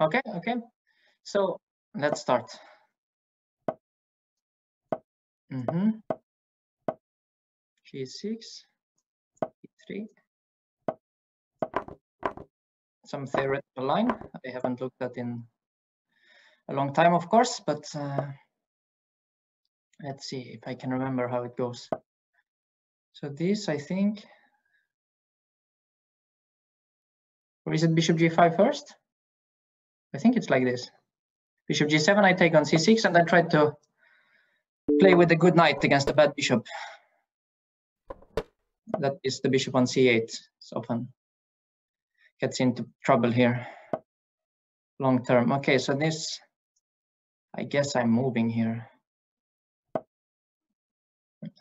Okay, okay. So let's start. Mm -hmm. G6, E3. Some theoretical line. I haven't looked at in a long time, of course, but uh, let's see if I can remember how it goes. So this, I think, or is it bishop g5 first? I think it's like this. Bishop g7, I take on c6, and I try to play with a good knight against a bad bishop. That is the bishop on c8. It's often gets into trouble here long term. Okay, so this, I guess I'm moving here.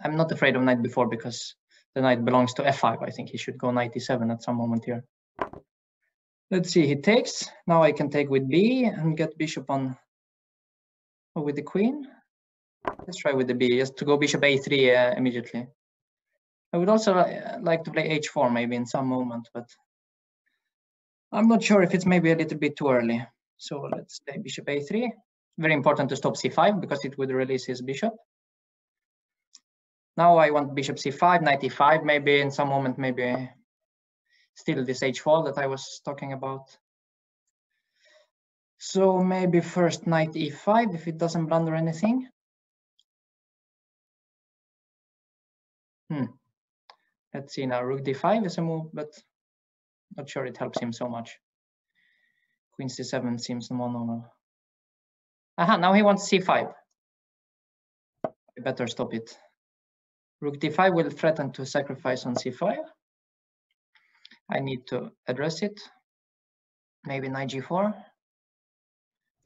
I'm not afraid of knight before because the knight belongs to f5. I think he should go knight e7 at some moment here. Let's see, he takes. Now I can take with b and get bishop on or with the queen. Let's try with the b, just to go bishop a3 uh, immediately. I would also uh, like to play h4 maybe in some moment, but I'm not sure if it's maybe a little bit too early. So let's play bishop a3. Very important to stop c5 because it would release his bishop. Now I want bishop c5, knight e5, maybe in some moment, maybe still this h4 that I was talking about. So maybe first knight e5 if it doesn't blunder anything. Hmm. Let's see now, rook d5 is a move, but not sure it helps him so much. Queen c7 seems more normal. Aha, now he wants c5. I better stop it. Rook d5 will threaten to sacrifice on c5. I need to address it. Maybe knight g4.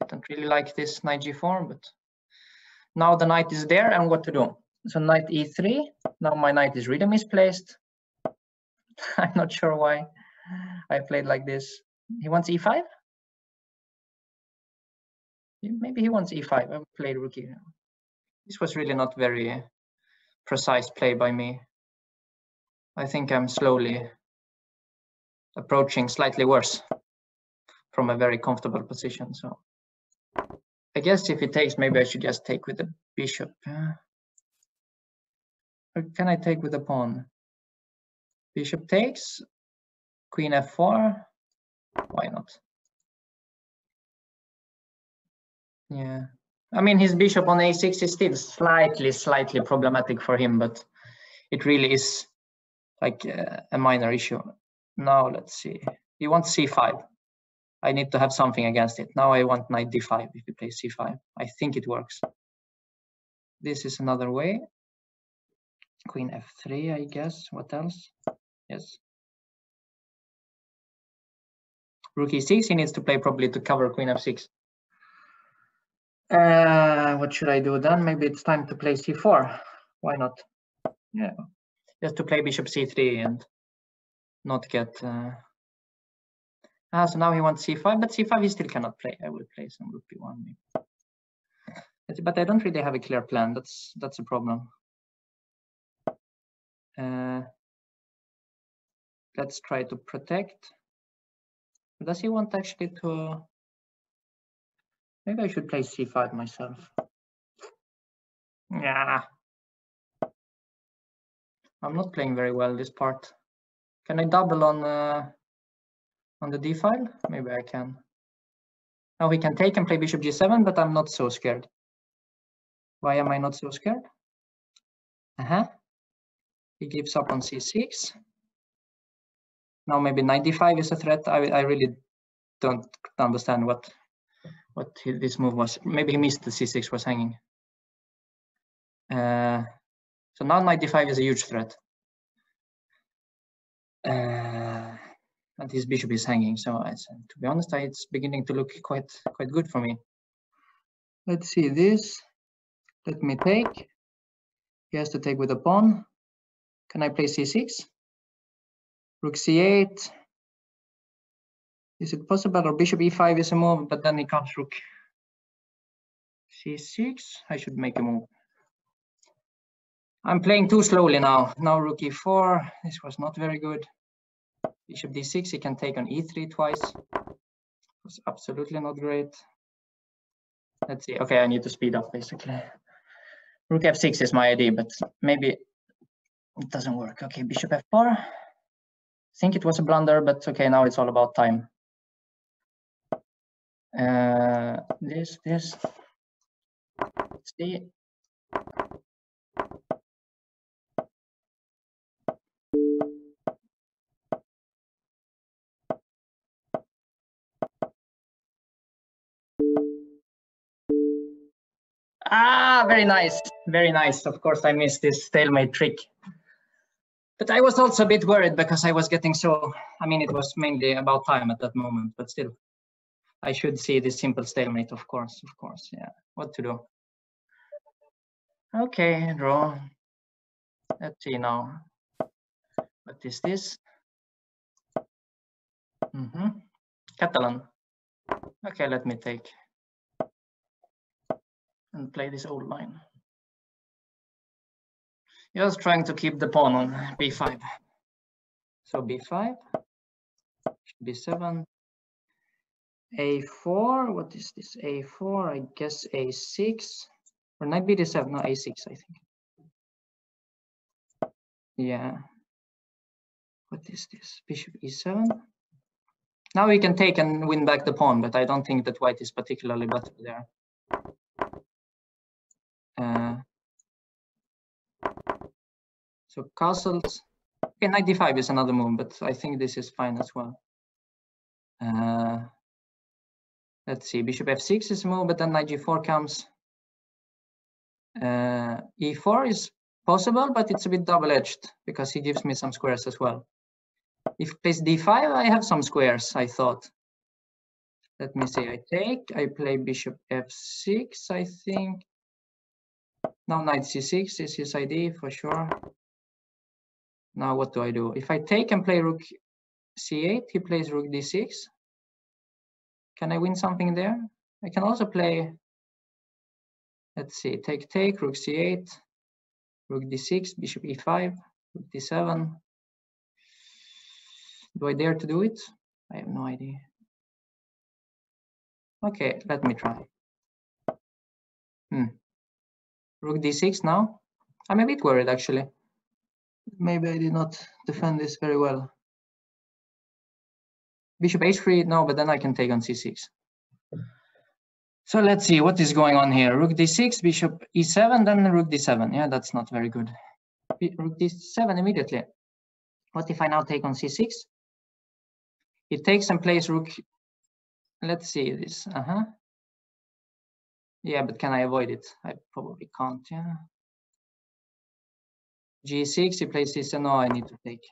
I don't really like this knight g4, but now the knight is there and what to do? So knight e3. Now my knight is really misplaced. I'm not sure why I played like this. He wants e5? Maybe he wants e5. I played rook e. This was really not very precise play by me. I think I'm slowly approaching slightly worse from a very comfortable position. So I guess if it takes, maybe I should just take with the bishop. Or can I take with the pawn? Bishop takes, queen f4. Why not? Yeah. I mean, his bishop on a6 is still slightly, slightly problematic for him, but it really is like a, a minor issue. Now let's see. He wants c5. I need to have something against it. Now I want knight d5 if he plays c5. I think it works. This is another way. Queen f3, I guess. What else? Yes. Rook e6, he needs to play probably to cover queen f6. Uh, what should I do then? Maybe it's time to play c4. Why not? Yeah, just to play bishop c3 and not get. Uh... Ah, so now he wants c5, but c5 he still cannot play. I will play some rook b1 maybe. But I don't really have a clear plan. That's that's a problem. Uh, let's try to protect. Does he want actually to? Maybe I should play c5 myself. Yeah. I'm not playing very well this part. Can I double on uh, on the d file? Maybe I can. Now we can take and play bishop g7, but I'm not so scared. Why am I not so scared? Uh-huh. He gives up on c6. Now maybe knight d5 is a threat. I, I really don't understand what what this move was. Maybe he missed the c6 was hanging. Uh, so now knight d5 is a huge threat. Uh, and his bishop is hanging. So I, to be honest, I, it's beginning to look quite quite good for me. Let's see this. Let me take. He has to take with a pawn. Can I play c6? Rook c8. Is it possible? Or bishop e5 is a move, but then he comes rook c6. I should make a move. I'm playing too slowly now. Now rook e4. This was not very good. Bishop d6, he can take on e3 twice. was absolutely not great. Let's see. Okay, I need to speed up basically. Rook f6 is my idea, but maybe it doesn't work. Okay, bishop f4. I think it was a blunder, but okay, now it's all about time. Uh, this, this. Let's see. Ah, very nice, very nice. Of course, I missed this stalemate trick. But I was also a bit worried because I was getting so, I mean, it was mainly about time at that moment, but still, I should see this simple stalemate, of course, of course, yeah. What to do? Okay, draw. Let's see now. What is this? Mm -hmm. Catalan. Okay, let me take and play this old line. Just trying to keep the pawn on b5. So b5, b7, a4, what is this? a4, I guess a6, or knight b7, no, a6, I think. Yeah. What is this? Bishop e7. Now we can take and win back the pawn, but I don't think that white is particularly better there. Uh, so castles, okay, g5 is another move, but I think this is fine as well. Uh, let's see, bishop f6 is a move, but then knight g4 comes. Uh, e4 is possible, but it's a bit double-edged because he gives me some squares as well. If plays d5, I have some squares, I thought. Let me see, I take, I play bishop f6, I think. Now knight c6 is his idea for sure. Now what do I do? If I take and play rook c8, he plays rook d6. Can I win something there? I can also play, let's see, take, take, rook c8, rook d6, bishop e5, rook d7. Do I dare to do it? I have no idea. Okay, let me try. Hmm. Rook d6 now. I'm a bit worried actually. Maybe I did not defend this very well. Bishop h3, no, but then I can take on c6. So let's see what is going on here. Rook d6, bishop e7, then rook d7. Yeah, that's not very good. Rook d7 immediately. What if I now take on c6? It takes and plays rook. Let's see this. Uh-huh. Yeah, but can I avoid it? I probably can't, yeah. G6, he plays this, no, I need to take.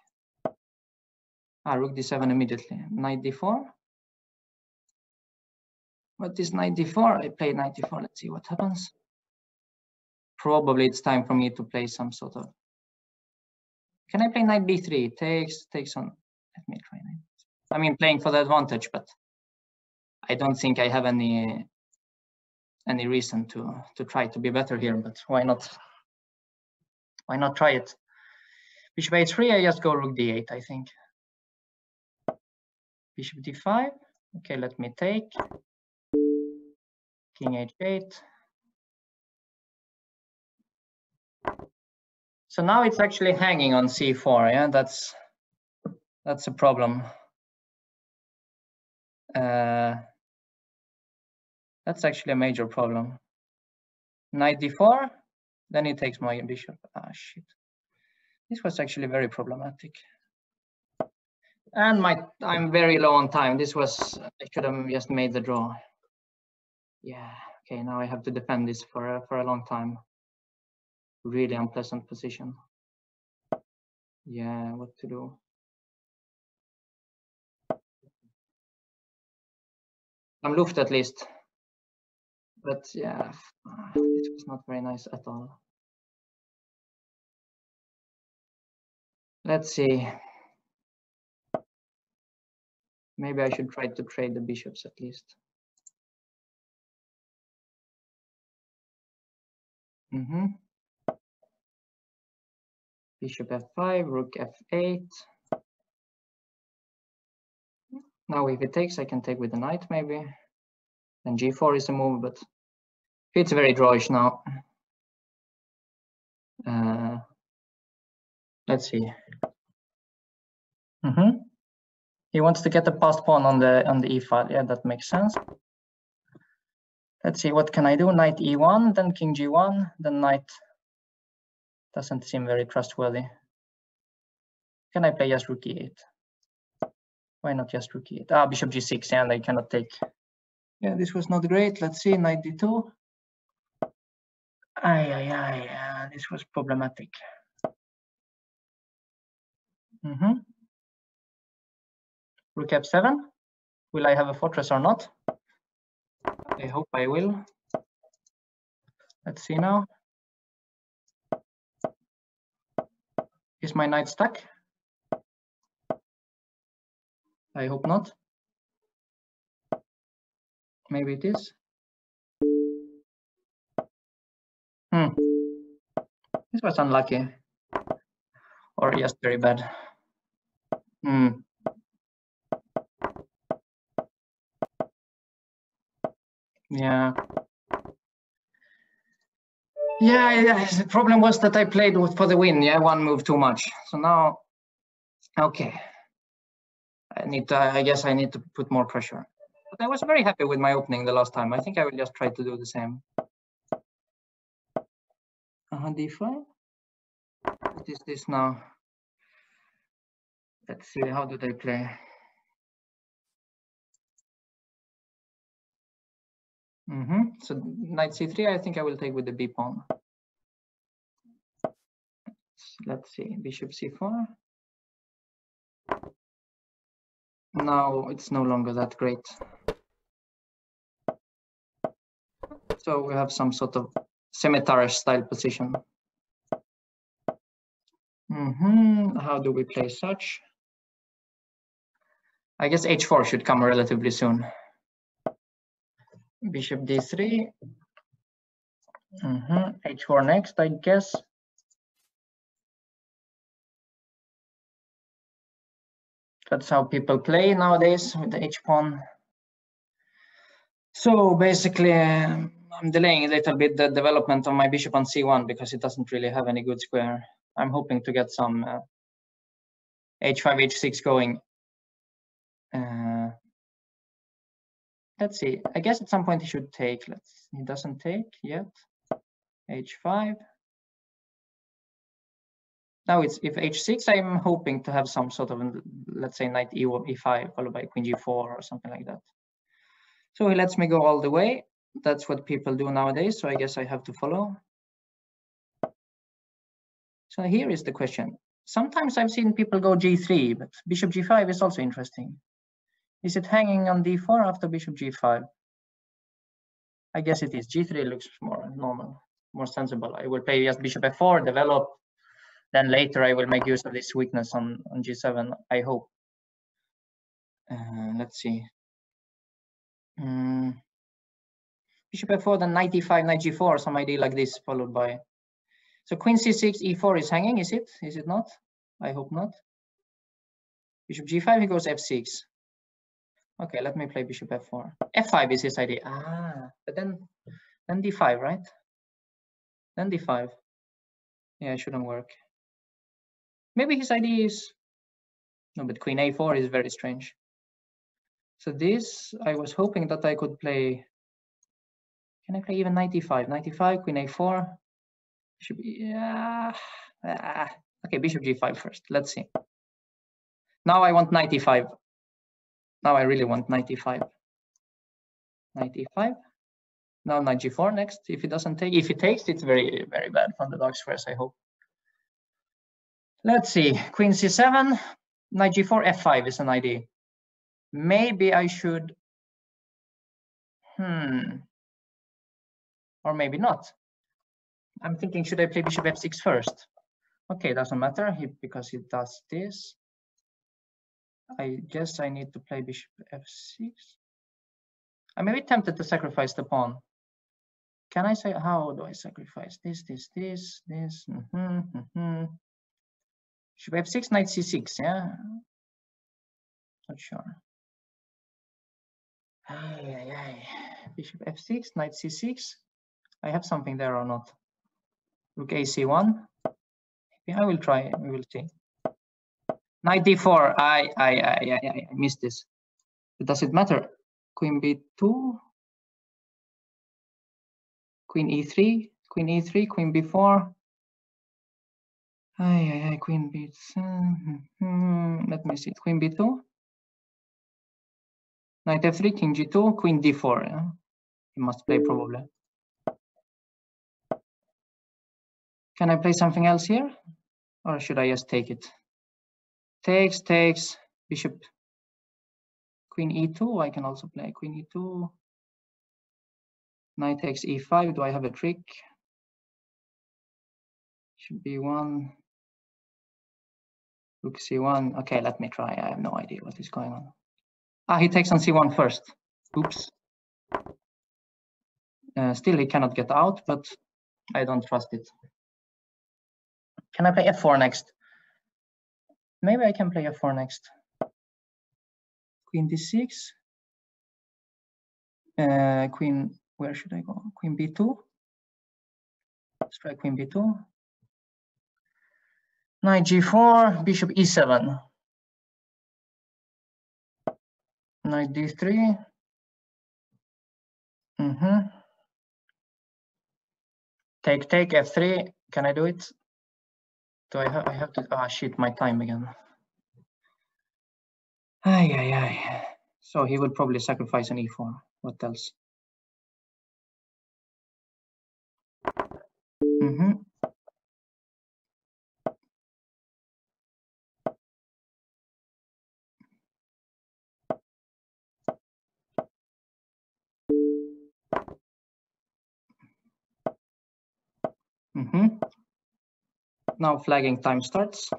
Ah, rook d7 immediately. Knight d4. What is knight d4? I play knight d4, let's see what happens. Probably it's time for me to play some sort of... Can I play knight b3? Takes, takes on, let me try. I mean, playing for the advantage, but I don't think I have any any reason to to try to be better here, but why not? Why not try it? Bishop h3, I just go rook d8, I think. Bishop d5. Okay, let me take. King h8. So now it's actually hanging on c4, yeah, that's that's a problem. Uh, that's actually a major problem. Knight d4, then he takes my bishop. Ah, shit. This was actually very problematic. And my I'm very low on time. This was, I should have just made the draw. Yeah, okay, now I have to defend this for a, for a long time. Really unpleasant position. Yeah, what to do? I'm Luft at least but yeah, it was not very nice at all. Let's see. Maybe I should try to trade the bishops at least. Mm -hmm. Bishop f5, rook f8. Now if it takes, I can take with the knight maybe. Then g4 is a move, but it's very drawish now. Uh, let's see. Mm -hmm. He wants to get the passed pawn on the on the e file. Yeah, that makes sense. Let's see, what can I do? Knight e1, then king g1, then knight doesn't seem very trustworthy. Can I play just rook e8? Why not just rook e8? Ah, bishop g6, and I cannot take. Yeah, this was not great. Let's see, knight d2. Ay, ay, ay, uh, this was problematic. Mm -hmm. Rook f7. Will I have a fortress or not? I hope I will. Let's see now. Is my knight stuck? I hope not. Maybe it is. Hmm. This was unlucky. Or just very bad. Hmm. Yeah. Yeah, yeah, the problem was that I played with, for the win. Yeah, one move too much. So now, okay. I need to, I guess I need to put more pressure. But I was very happy with my opening the last time. I think I will just try to do the same. Uh, -huh, d5. What is this now? Let's see, how do they play? Mm -hmm. So knight c3, I think I will take with the b pawn. Let's see, bishop c4. Now it's no longer that great. So we have some sort of scimitar style position. Mm -hmm. How do we play such? I guess h4 should come relatively soon bishop d3 mm -hmm. h4 next i guess that's how people play nowadays with the h pawn so basically um, i'm delaying a little bit the development of my bishop on c1 because it doesn't really have any good square i'm hoping to get some uh, h5 h6 going uh, let's see. I guess at some point he should take. Let's. He doesn't take yet. H5. Now it's if H6. I'm hoping to have some sort of let's say knight E E5 followed by Queen G4 or something like that. So he lets me go all the way. That's what people do nowadays. So I guess I have to follow. So here is the question. Sometimes I've seen people go G3, but Bishop G5 is also interesting. Is it hanging on d4 after bishop g5? I guess it is. g3 looks more normal, more sensible. I will play just bishop f4, develop. Then later I will make use of this weakness on, on g7, I hope. Uh, let's see. Um, bishop f4, then knight e5, knight g4, some idea like this, followed by. So queen c6, e4 is hanging, is it? Is it not? I hope not. Bishop g5, he goes f6. Okay, let me play bishop f4. f5 is his idea. Ah, but then, then d5, right? Then d5. Yeah, it shouldn't work. Maybe his idea is, no, but queen a4 is very strange. So this, I was hoping that I could play, can I play even g5? g5, queen a4, should be, yeah, ah, okay, bishop g5 first, let's see. Now I want g5. Now I really want g5. g5. Now g4 next. If it doesn't take, if it takes, it's very, very bad from the dark squares, I hope. Let's see, queen c7, knight g4, f5 is an idea. Maybe I should, hmm, or maybe not. I'm thinking, should I play bishop f6 first? Okay, doesn't matter he, because it does this. I guess I need to play bishop f6. I may be tempted to sacrifice the pawn. Can I say, how do I sacrifice this, this, this, this? Mm -hmm, mm -hmm. Bishop f6, knight c6, yeah? Not sure. Ay, ay, ay. Bishop f6, knight c6. I have something there or not. Rook ac1. Maybe I will try. We will see. Knight d4. I, I, I, I, I missed this. Does it matter? Queen b2. Queen e3. Queen e3. Queen b4. Ay, ay, ay. Queen b7. Hmm, let me see. Queen b2. Knight f3. King g2. Queen d4. Yeah? He must play probably. Can I play something else here? Or should I just take it? Takes, takes, bishop, queen e2. I can also play queen e2. Knight takes e5. Do I have a trick? Should be one. Rook c1. Okay, let me try. I have no idea what is going on. Ah, he takes on c1 first. Oops. Uh, still, he cannot get out, but I don't trust it. Can I play f4 next? Maybe I can play f4 next. Queen d6. Uh, queen, where should I go? Queen b2. Let's queen b2. Knight g4, bishop e7. Knight d3. Mm -hmm. Take, take, f3. Can I do it? Do I have, I have to, ah, shit, my time again. Ay, ay, ay. So he will probably sacrifice an e4. What else? Mm Now flagging time starts.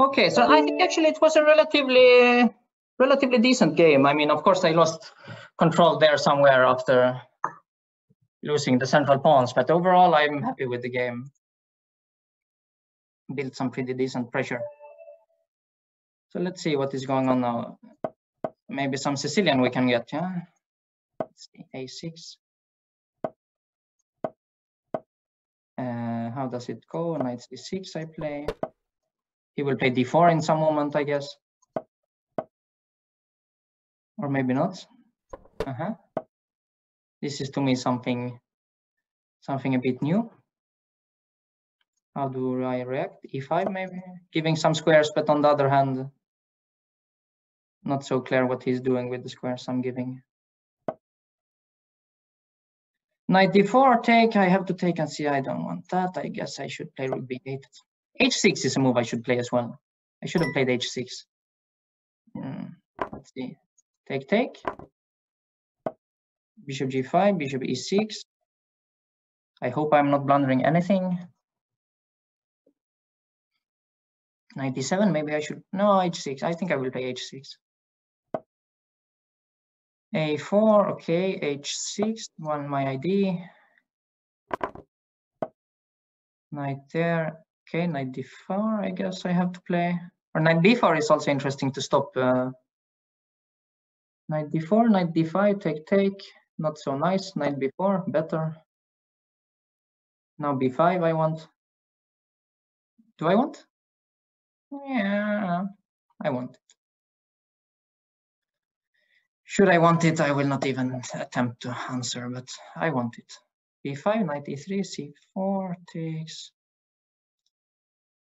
Okay, so I think actually it was a relatively relatively decent game. I mean, of course, I lost control there somewhere after losing the central pawns, but overall, I'm happy with the game. Built some pretty decent pressure. So let's see what is going on now. Maybe some Sicilian we can get, yeah? Let's see, A6. Uh, how does it go? Knight C6 I play. He will play D4 in some moment, I guess. Or maybe not. Uh -huh. This is to me something, something a bit new. How do I react? E5 maybe? Giving some squares, but on the other hand, not so clear what he's doing with the squares I'm giving. Knight d4 take, I have to take and see, I don't want that. I guess I should play rook b8. h6 is a move I should play as well. I should have played h6. Mm, let's see. Take, take. Bishop g5, bishop e6. I hope I'm not blundering anything. 97, maybe I should, no, h6. I think I will play h6 a4, okay, h6, one my ID. Knight there, okay, knight d4, I guess I have to play. Or knight b4 is also interesting to stop. Uh, knight d4, knight d5, take, take, not so nice. Knight b4, better. Now b5 I want. Do I want? Yeah, I want. Should I want it, I will not even attempt to answer, but I want it. b5, knight e3, c4, takes,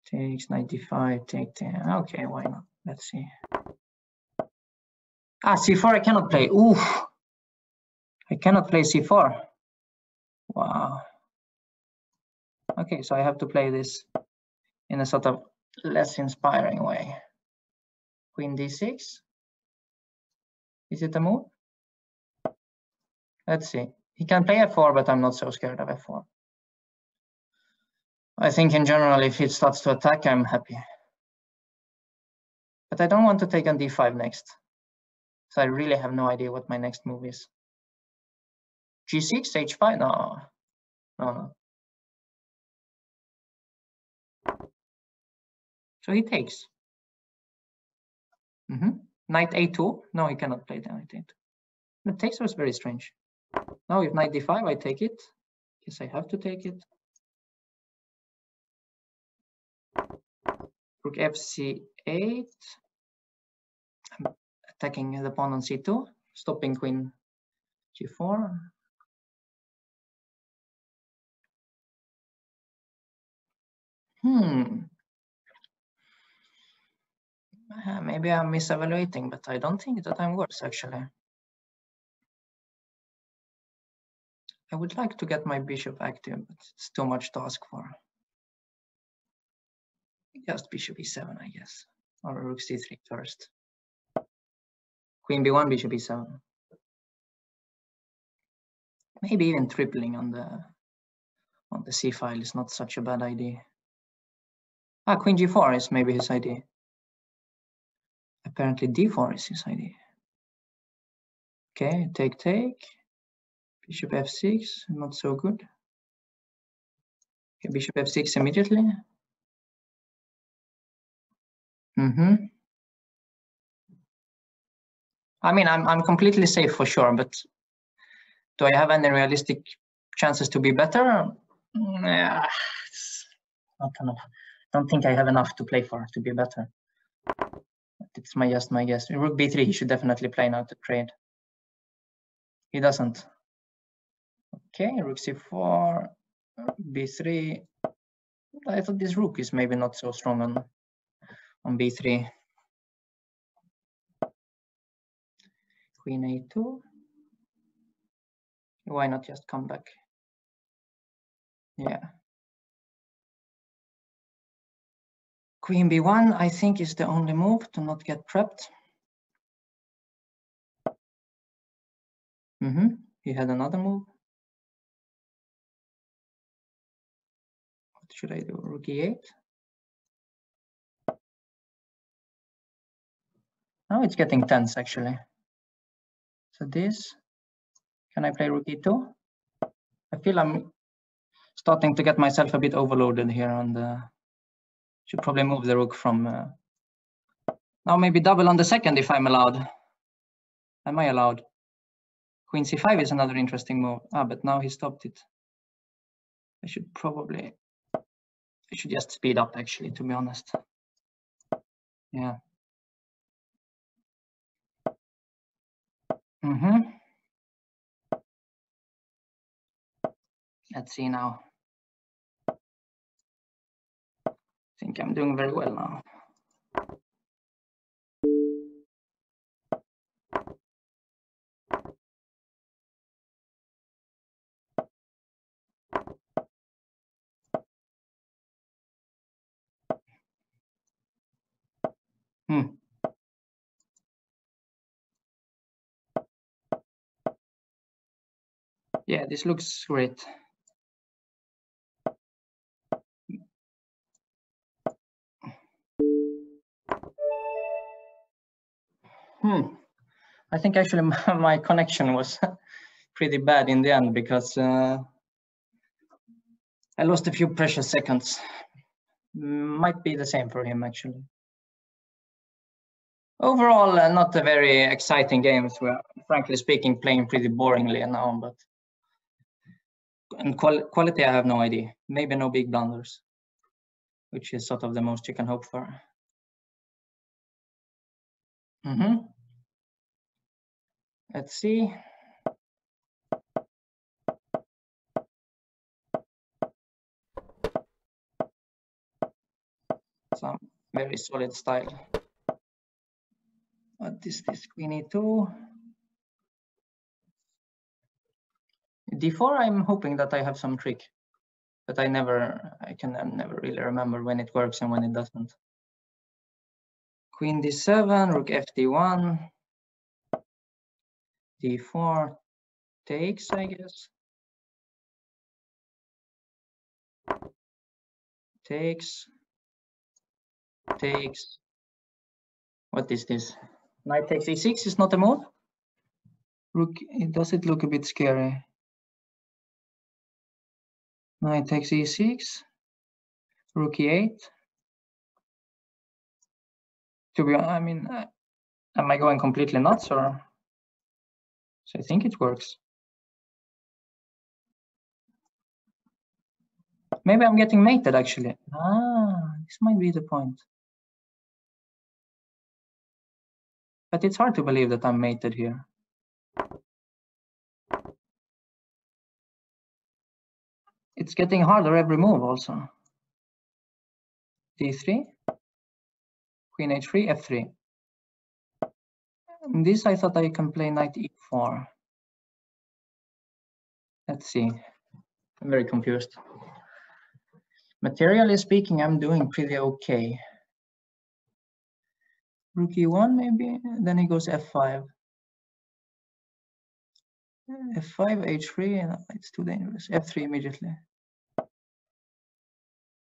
takes, knight d5, take 10. Okay, why not? Let's see. Ah, c4 I cannot play. Ooh, I cannot play c4. Wow. Okay, so I have to play this in a sort of less inspiring way. Queen d6. Is it a move? Let's see. He can play f4, but I'm not so scared of f4. I think in general, if he starts to attack, I'm happy. But I don't want to take on d5 next. So I really have no idea what my next move is. g6, h5? No, no. So he takes. Mm -hmm. Knight a2. No, he cannot play the knight a2. The takes was very strange. Now if knight d5, I take it. Yes, I have to take it. Rook fc8. I'm attacking the pawn on c2, stopping queen g4. Hmm. Uh, maybe I'm misevaluating, but I don't think that I'm worse actually. I would like to get my bishop active, but it's too much to ask for. Just bishop e7, I guess, or rook c3 first. Queen b1, bishop e7. Maybe even tripling on the on the c file is not such a bad idea. Ah, queen g4 is maybe his idea. Apparently d4 is his idea. Okay, take, take. Bishop f6, not so good. Okay, bishop f6 immediately. Mm-hmm. I mean, I'm I'm completely safe for sure, but do I have any realistic chances to be better? Mm, yeah, not enough. Don't think I have enough to play for to be better. It's my just my guess. Rook b3, he should definitely play now to trade. He doesn't. Okay, rook c4, b3. I thought this rook is maybe not so strong on on b3. Queen a2. Why not just come back? Yeah. Queen b1, I think, is the only move to not get prepped. Mm -hmm. He had another move. What should I do? Rook e8. Now it's getting tense, actually. So this, can I play rook e2? I feel I'm starting to get myself a bit overloaded here on the should probably move the rook from... Uh... Now maybe double on the second if I'm allowed. Am I allowed? Queen c5 is another interesting move. Ah, but now he stopped it. I should probably... I should just speed up actually, to be honest. Yeah. Mm-hmm. Let's see now. Think I'm doing very well now. Hmm. Yeah, this looks great. Hmm. I think actually my connection was pretty bad in the end because uh, I lost a few precious seconds. Might be the same for him actually. Overall, uh, not a very exciting games. We're frankly speaking playing pretty boringly now, but and qual quality I have no idea. Maybe no big blunders, which is sort of the most you can hope for. Mm -hmm. Let's see. Some very solid style. What is this? Queen e2. d4, I'm hoping that I have some trick, but I never, I can never really remember when it works and when it doesn't. Queen d7, rook fd1, d4 takes, I guess. Takes, takes. What is this? Knight takes e6 is not a move. Rook, does it look a bit scary? Knight takes e6, rook e8. to be I mean, uh, am I going completely nuts or? So I think it works. Maybe I'm getting mated actually. Ah, this might be the point. But it's hard to believe that I'm mated here. It's getting harder every move also. D3, Queen H3, F3. Um, this I thought I can play knight E4. Let's see. I'm very confused. Materially speaking, I'm doing pretty okay. Rook E1 maybe, then he goes F5. F5, H3, and it's too dangerous. F3 immediately.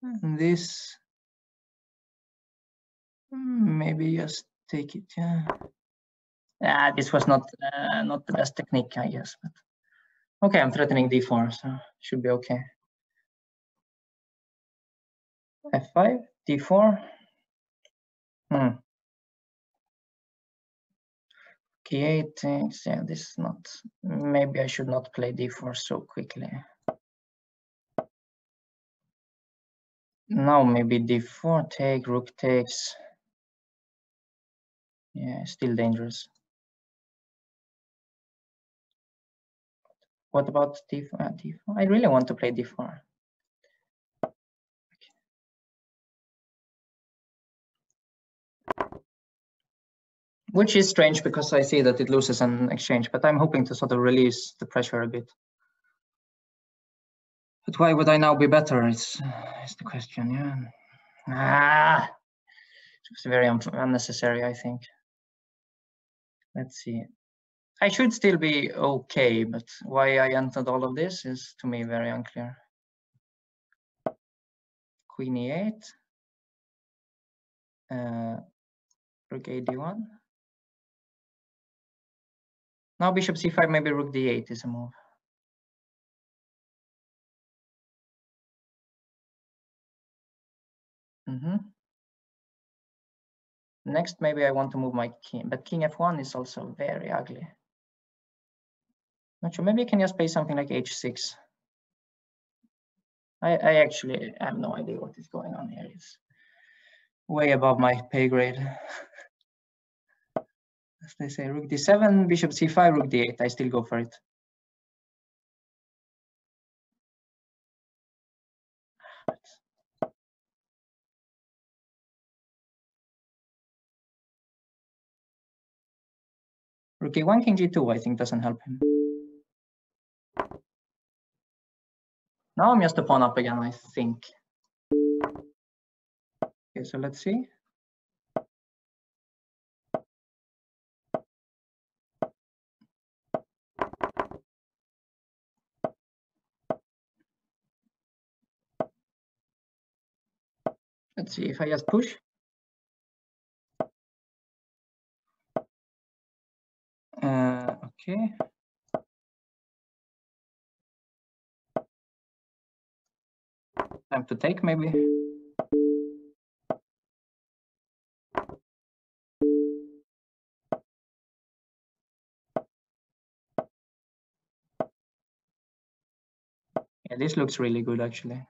And this, hmm, maybe just take it, yeah. Ah, this was not uh, not the best technique, I guess. But okay, I'm threatening d4, so should be okay. f5, d4. Hmm. k8, yeah, this is not, maybe I should not play d4 so quickly. Now maybe d4 take, rook takes. Yeah, still dangerous. What about d4? Uh, d4? I really want to play d4. Which is strange because I see that it loses an exchange, but I'm hoping to sort of release the pressure a bit. But why would I now be better is, is the question, yeah. Ah, it's very un unnecessary, I think. Let's see. I should still be okay, but why I entered all of this is to me very unclear. Queen e8, uh, rook a d1. Now bishop c5, maybe rook d8 is a move. Mm -hmm. Next, maybe I want to move my king, but king f1 is also very ugly. Not sure, maybe I can just play something like h6. I, I actually have no idea what is going on here. It's way above my pay grade. As they say, rook d7, bishop c5, rook d8. I still go for it. Rook a1, king g2, I think doesn't help him. Now I'm just a pawn up again, I think. Okay, so let's see. Let's see if I just push. Uh, okay. Time to take maybe. Yeah, this looks really good actually.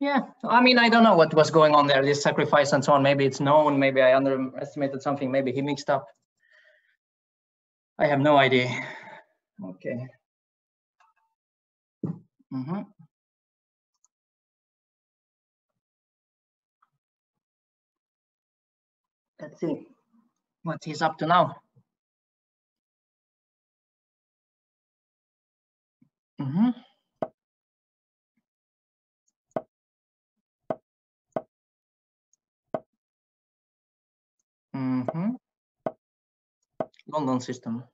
Yeah, I mean, I don't know what was going on there, this sacrifice and so on. Maybe it's known, maybe I underestimated something, maybe he mixed up. I have no idea. Okay. Mm -hmm. Let's see what he's up to now. Mm Mm -hmm. London system.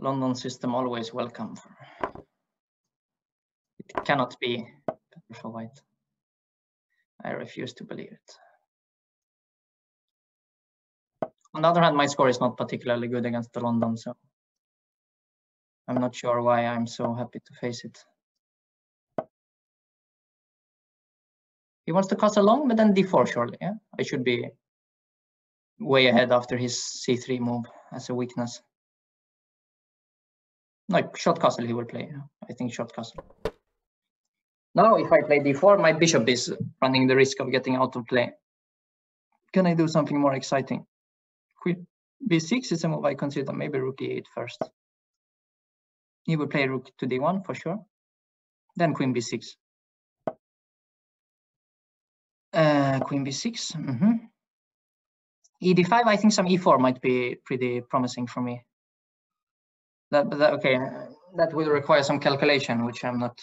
London system always welcome. It cannot be for white. I refuse to believe it. On the other hand, my score is not particularly good against the London, so I'm not sure why I'm so happy to face it. He wants to castle long, but then d4 surely, yeah? I should be way ahead after his c3 move as a weakness. No, short castle he will play. I think short castle. Now if I play d4, my bishop is running the risk of getting out of play. Can I do something more exciting? Queen b6 is a move I consider maybe rook e8 first. He will play rook to d1 for sure. Then queen b6. Uh, queen b6. Mm -hmm. ed5, I think some e4 might be pretty promising for me. That, that, okay, that will require some calculation, which I'm not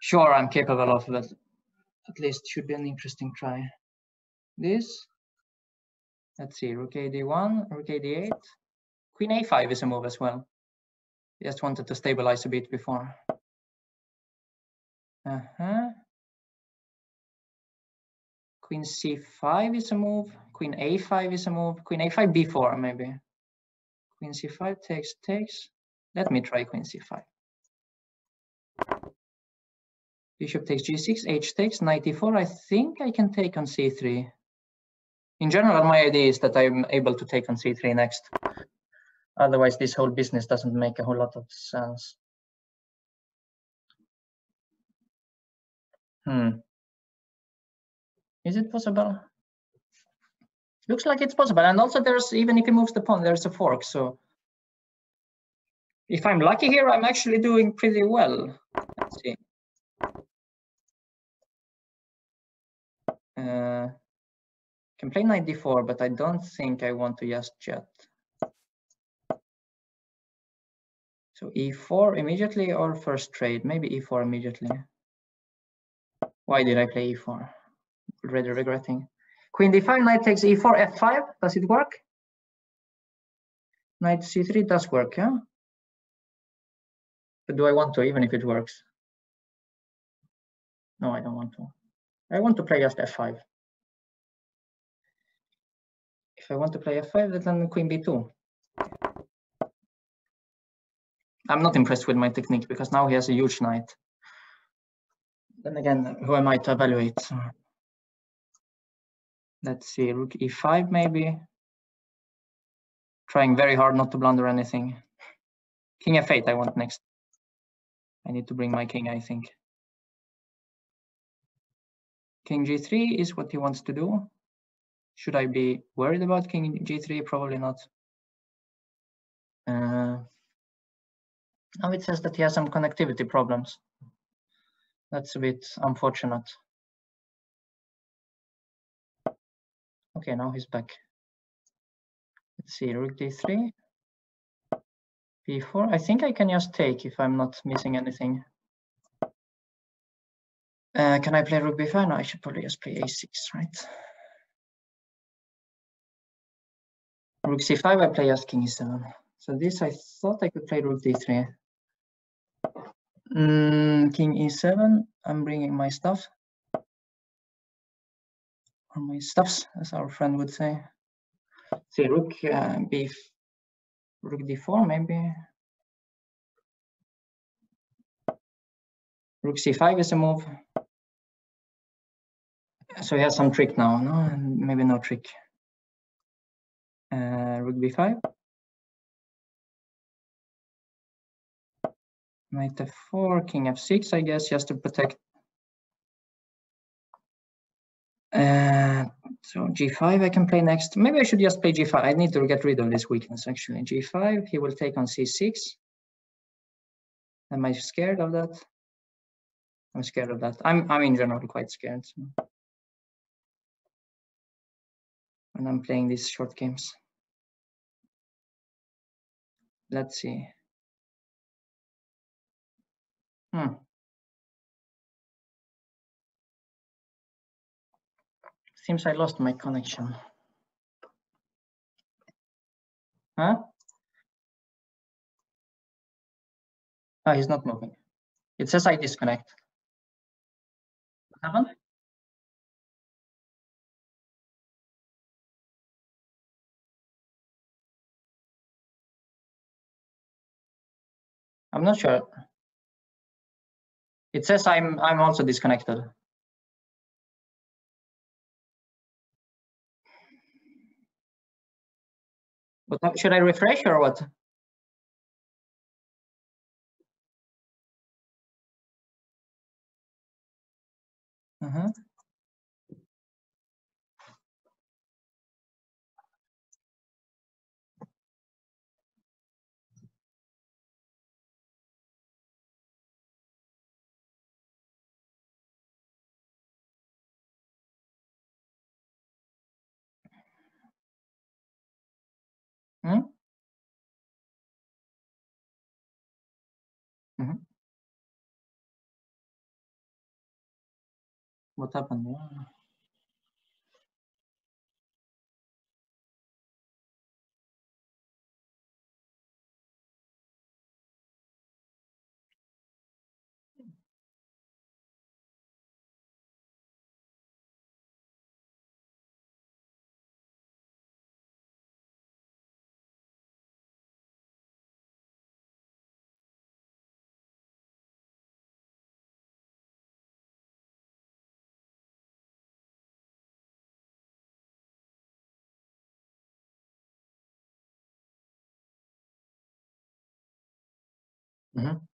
sure I'm capable of, but at least should be an interesting try. This, let's see, rook a d1, rook a d8, queen a5 is a move as well. Just wanted to stabilize a bit before. Uh-huh. Queen c5 is a move, queen a5 is a move, queen a5, b4 maybe. Queen c5 takes, takes. Let me try queen c5. Bishop takes g6, h takes, knight e4. I think I can take on c3. In general, my idea is that I'm able to take on c3 next. Otherwise, this whole business doesn't make a whole lot of sense. Hmm. Is it possible? Looks like it's possible. And also there's, even if he moves the pawn, there's a fork. So if I'm lucky here, I'm actually doing pretty well. Let's see. Uh, can play knight d4, but I don't think I want to just jet. So e4 immediately or first trade? Maybe e4 immediately. Why did I play e4? Already regretting. Queen d5, knight takes e4, f5. Does it work? Knight c3 does work, yeah? But do I want to, even if it works? No, I don't want to. I want to play just f5. I want to play f5, then queen b2. I'm not impressed with my technique because now he has a huge knight. Then again, who am I to evaluate? Let's see, rook e5 maybe. Trying very hard not to blunder anything. King f8 I want next. I need to bring my king, I think. King g3 is what he wants to do. Should I be worried about king g3? Probably not. Uh, now it says that he has some connectivity problems. That's a bit unfortunate. Okay, now he's back. Let's see, rook d3, b4. I think I can just take if I'm not missing anything. Uh, can I play rook b5? No, I should probably just play a6, right? Rook c5, I play just king e7. So this, I thought I could play rook d3. Mm, king e7, I'm bringing my stuff. Or my stuffs, as our friend would say. Say rook uh, b, rook d4 maybe. Rook c5 is a move. So he has some trick now, no? And Maybe no trick. Uh, rook b5. Knight f4, king f6, I guess, just to protect. Uh, so g5 I can play next. Maybe I should just play g5. I need to get rid of this weakness, actually. g5, he will take on c6. Am I scared of that? I'm scared of that. I'm, I'm in general quite scared. So. When I'm playing these short games. Let's see. Hmm. Seems I lost my connection. Huh? Oh, he's not moving. It says I disconnect. What happened? I'm not sure. It says I'm I'm also disconnected. But should I refresh or what? Uh -huh. What happened? Yeah. Mm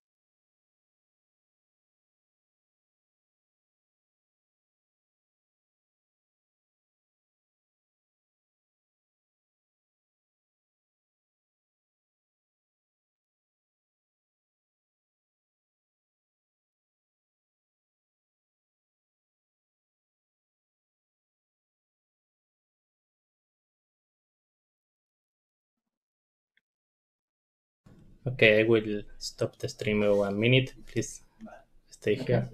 Okay, I will stop the stream one minute. Please stay here.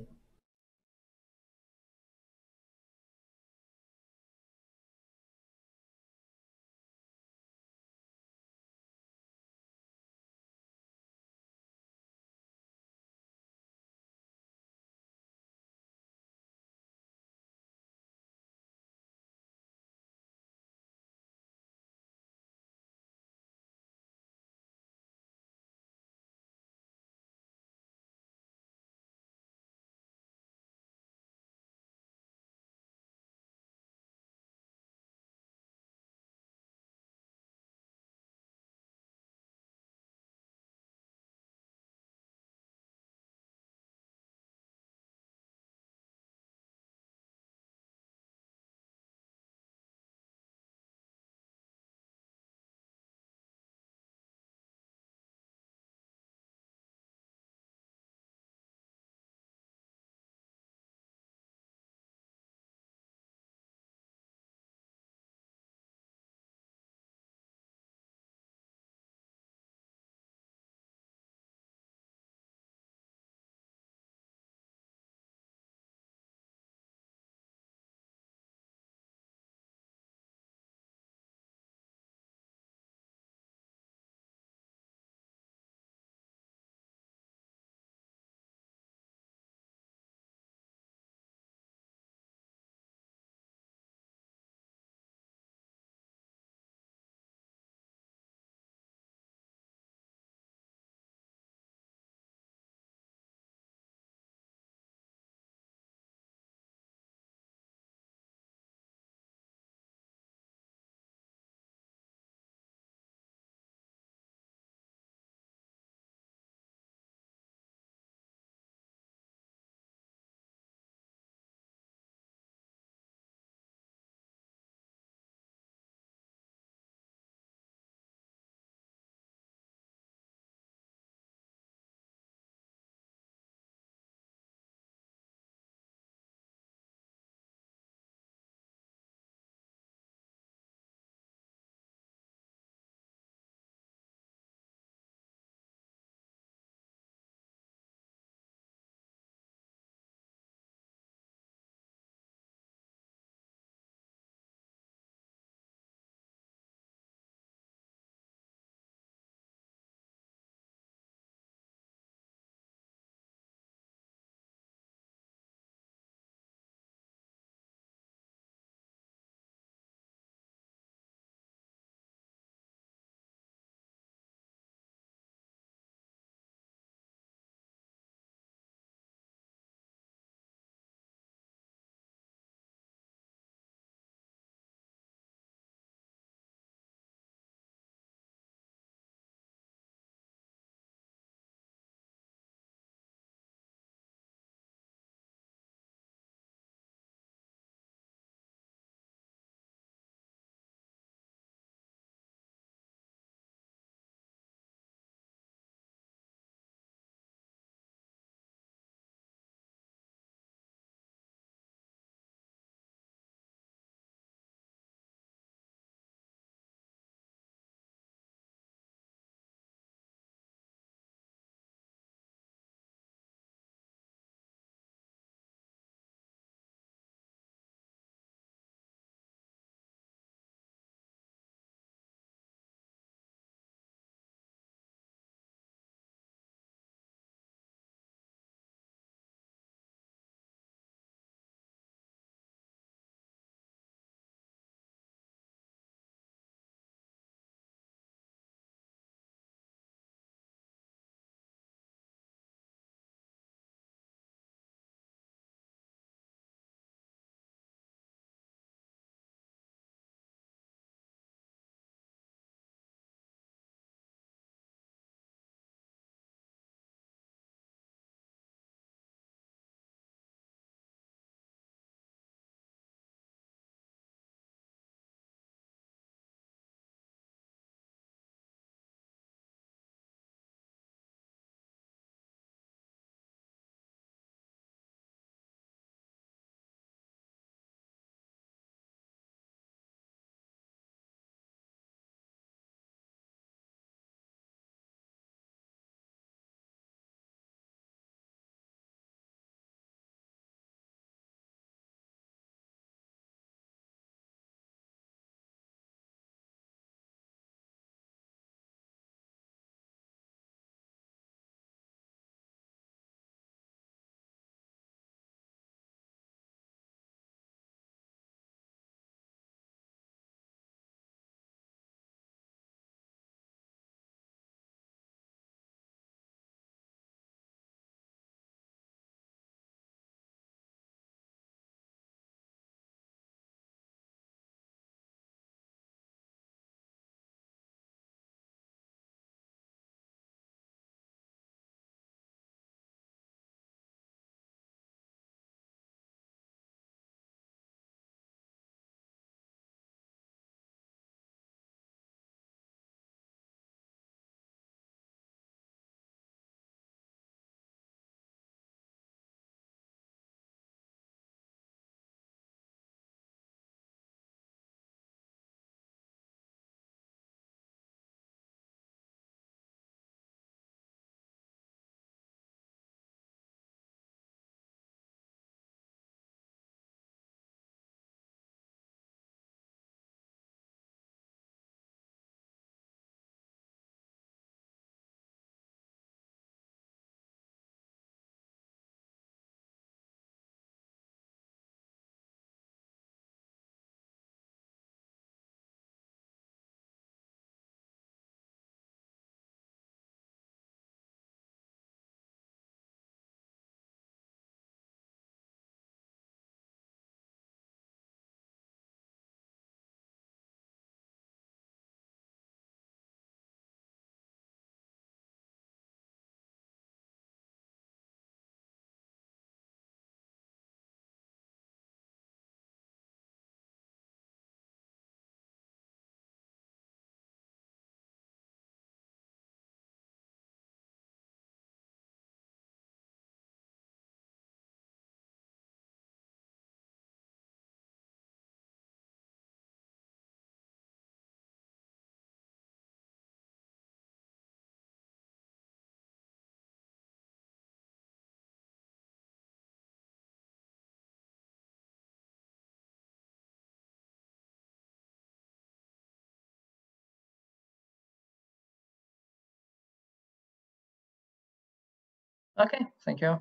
Okay, thank you.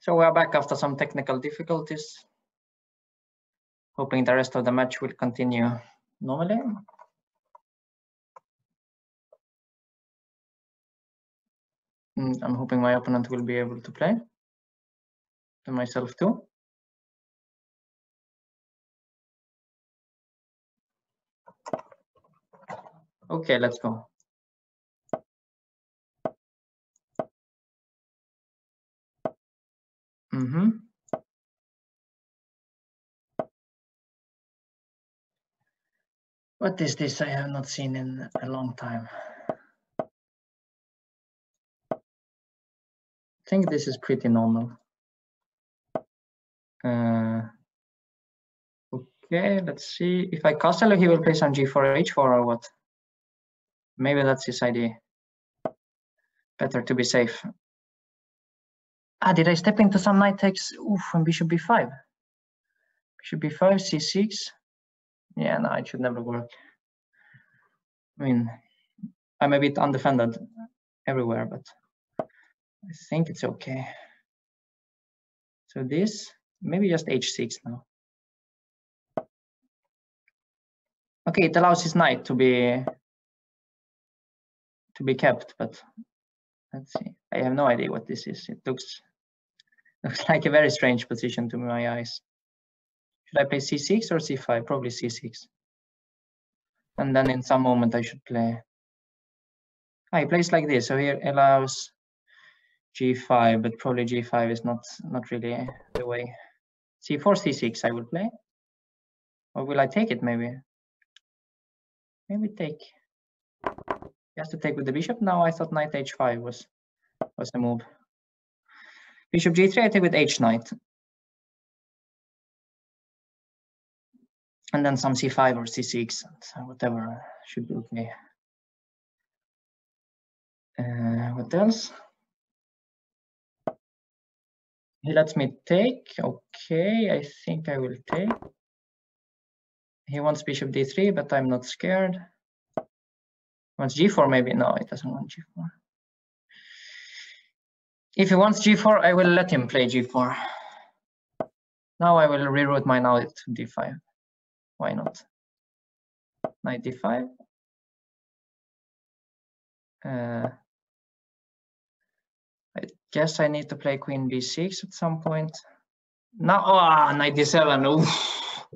So we are back after some technical difficulties. Hoping the rest of the match will continue normally. And I'm hoping my opponent will be able to play. And myself too. Okay, let's go. Mm-hmm. What is this I have not seen in a long time? I think this is pretty normal. Uh, okay, let's see. If I castle, he will play some g4, h4 or what? Maybe that's his idea. Better to be safe. Ah, did I step into some knight takes? Oof, and bishop b5. Bishop b5, c6. Yeah, no, it should never work. I mean, I'm a bit undefended everywhere, but I think it's okay. So this, maybe just h6 now. Okay, it allows his knight to be to be kept, but let's see. I have no idea what this is. It looks looks like a very strange position to my eyes. Should I play c6 or c5? Probably c6. And then in some moment I should play. Ah, he plays like this, so here allows g5, but probably g5 is not not really the way. c4, c6 I will play. Or will I take it maybe? Maybe take. He has to take with the bishop. Now I thought knight h5 was was the move. Bishop g3, I take with h knight. And then some c5 or c6, whatever should be okay. Uh, what else? He lets me take. Okay, I think I will take. He wants bishop d3, but I'm not scared. He wants g4 maybe. No, it doesn't want g4. If he wants g4, I will let him play g4. Now I will reroute my knight to d5. Why not? Knight d5. Uh, I guess I need to play queen b6 at some point. Now, oh, knight d7. Oof.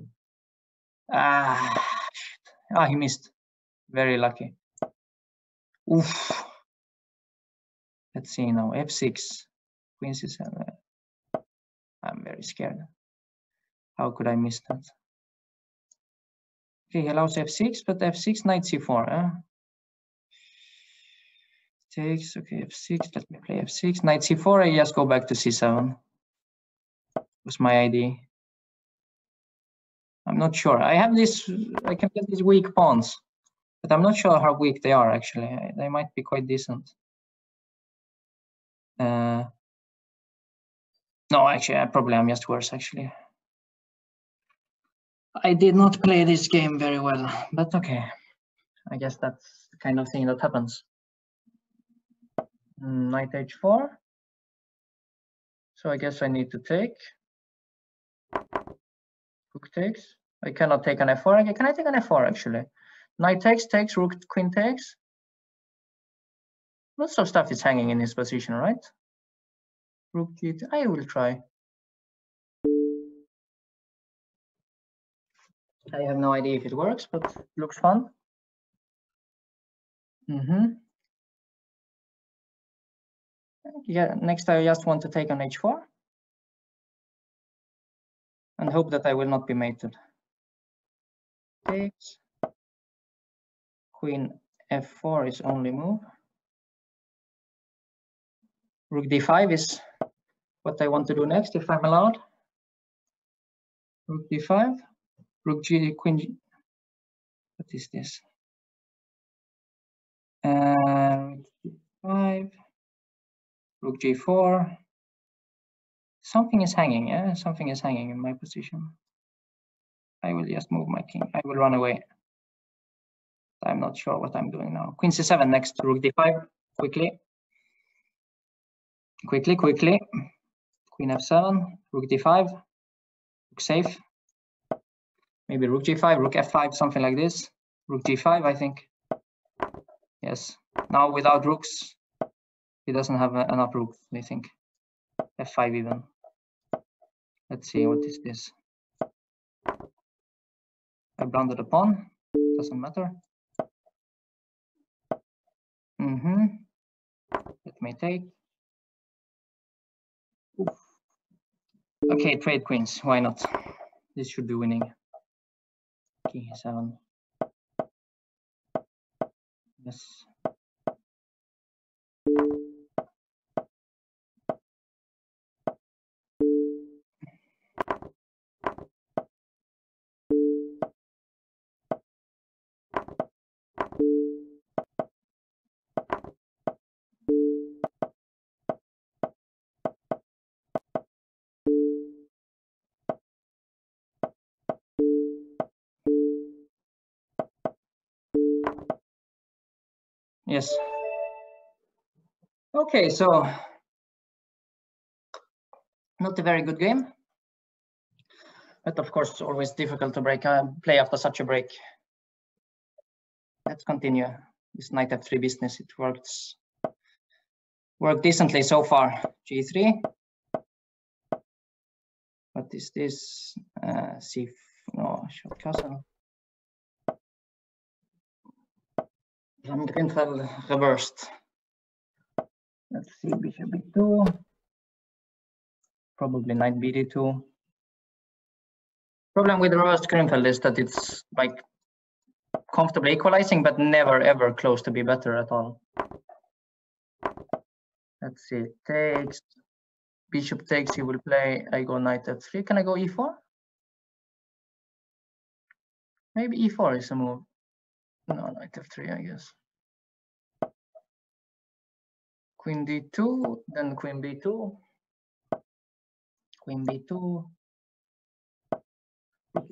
Ah, ah, he missed. Very lucky. Oof. Let's see now, f6, queen c7. I'm very scared. How could I miss that? Okay, he allows f6, but f6, knight c4. Huh? Eh? Takes, okay, f6, let me play f6. Knight c4, I just go back to c7. Was my idea. I'm not sure. I have this, I can get these weak pawns, but I'm not sure how weak they are actually. They might be quite decent. Uh, no, actually, I probably am just worse actually. I did not play this game very well, but okay. I guess that's the kind of thing that happens. Knight h4. So I guess I need to take. Rook takes. I cannot take an f4. Can I take an f4 actually? Knight takes, takes, rook, queen takes. Lots of stuff is hanging in his position, right? Rook g I will try. I have no idea if it works, but it looks fun. Mm -hmm. Yeah, next I just want to take on h4 and hope that I will not be mated. Takes. Queen f4 is only move. Rook d5 is what I want to do next if I'm allowed. Rook d5, rook g, queen g. What is this? Uh, five, rook g4. Something is hanging, yeah? Something is hanging in my position. I will just move my king. I will run away. I'm not sure what I'm doing now. Queen c7 next, rook d5, quickly. Quickly, quickly. Queen f7, rook d5, rook safe. Maybe rook g5, rook f5, something like this. Rook g5, I think. Yes. Now without rooks, he doesn't have enough rooks, I think. f5 even. Let's see, what is this? I blundered a pawn, doesn't matter. Mm -hmm. Let me take. Okay, trade queens, why not? This should be winning. King e7. Yes. Yes. Okay, so not a very good game. But of course, always difficult to break a play after such a break. Let's continue this knight f3 business. It works worked decently so far. G3. What is this? Uh, C no short castle. Grünfeld reversed. Let's see, bishop b2. Probably knight bd2. Problem with the reversed Grünfeld is that it's like comfortably equalizing, but never ever close to be better at all. Let's see, takes, bishop takes, he will play, I go knight f3. Can I go e4? Maybe e4 is a move. No, knight f3, I guess. Queen d2, then queen b2. Queen b2.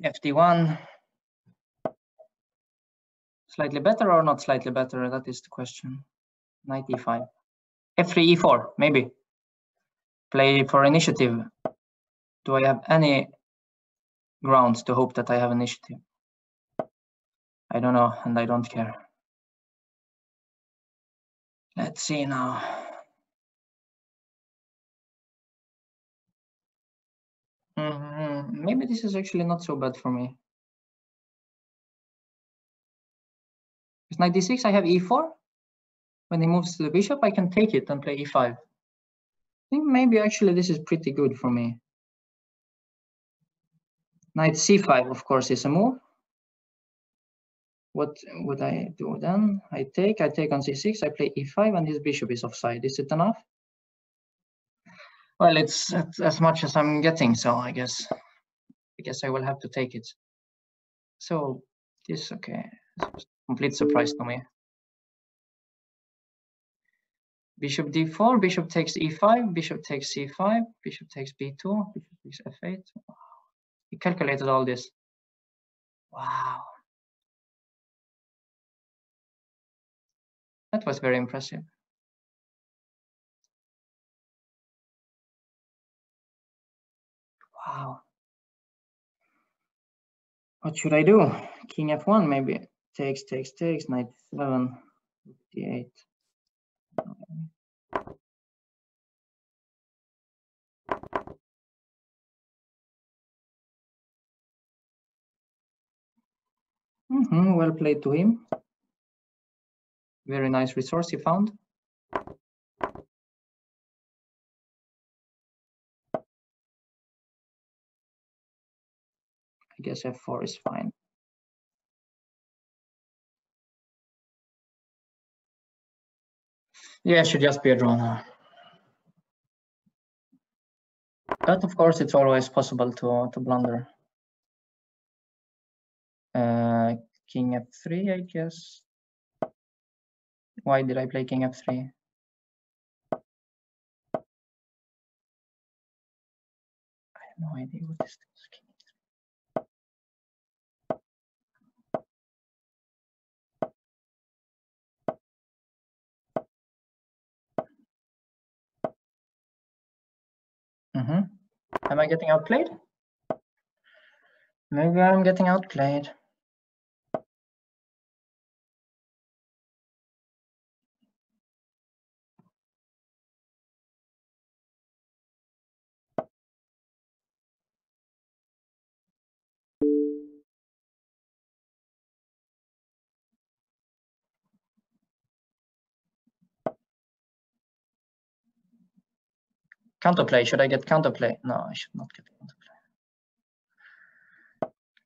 fd1. Slightly better or not slightly better? That is the question. Knight e5. f3, e4, maybe. Play for initiative. Do I have any grounds to hope that I have initiative? I don't know, and I don't care. Let's see now. Mm -hmm. Maybe this is actually not so bad for me. Knight d6, I have e4. When he moves to the bishop, I can take it and play e5. I think maybe actually this is pretty good for me. Knight c5, of course, is a move what would I do then? I take, I take on c6, I play e5, and his bishop is offside. Is it enough? Well, it's as much as I'm getting, so I guess I guess I will have to take it. So this okay, complete surprise to me. Bishop d4, bishop takes e5, bishop takes c5, bishop takes b2, bishop takes f8. Wow. He calculated all this. Wow. That was very impressive. Wow. What should I do? King f1 maybe. Takes, takes, takes, knight 7, d8. Mm -hmm, well played to him. Very nice resource you found. I guess f4 is fine. Yeah, it should just be a now. But of course, it's always possible to, to blunder. Uh, king f3, I guess. Why did I play king f3? I have no idea what is this king Mm-hmm. Am I getting outplayed? Maybe I'm getting outplayed. Counterplay, should I get counterplay? No, I should not get counterplay.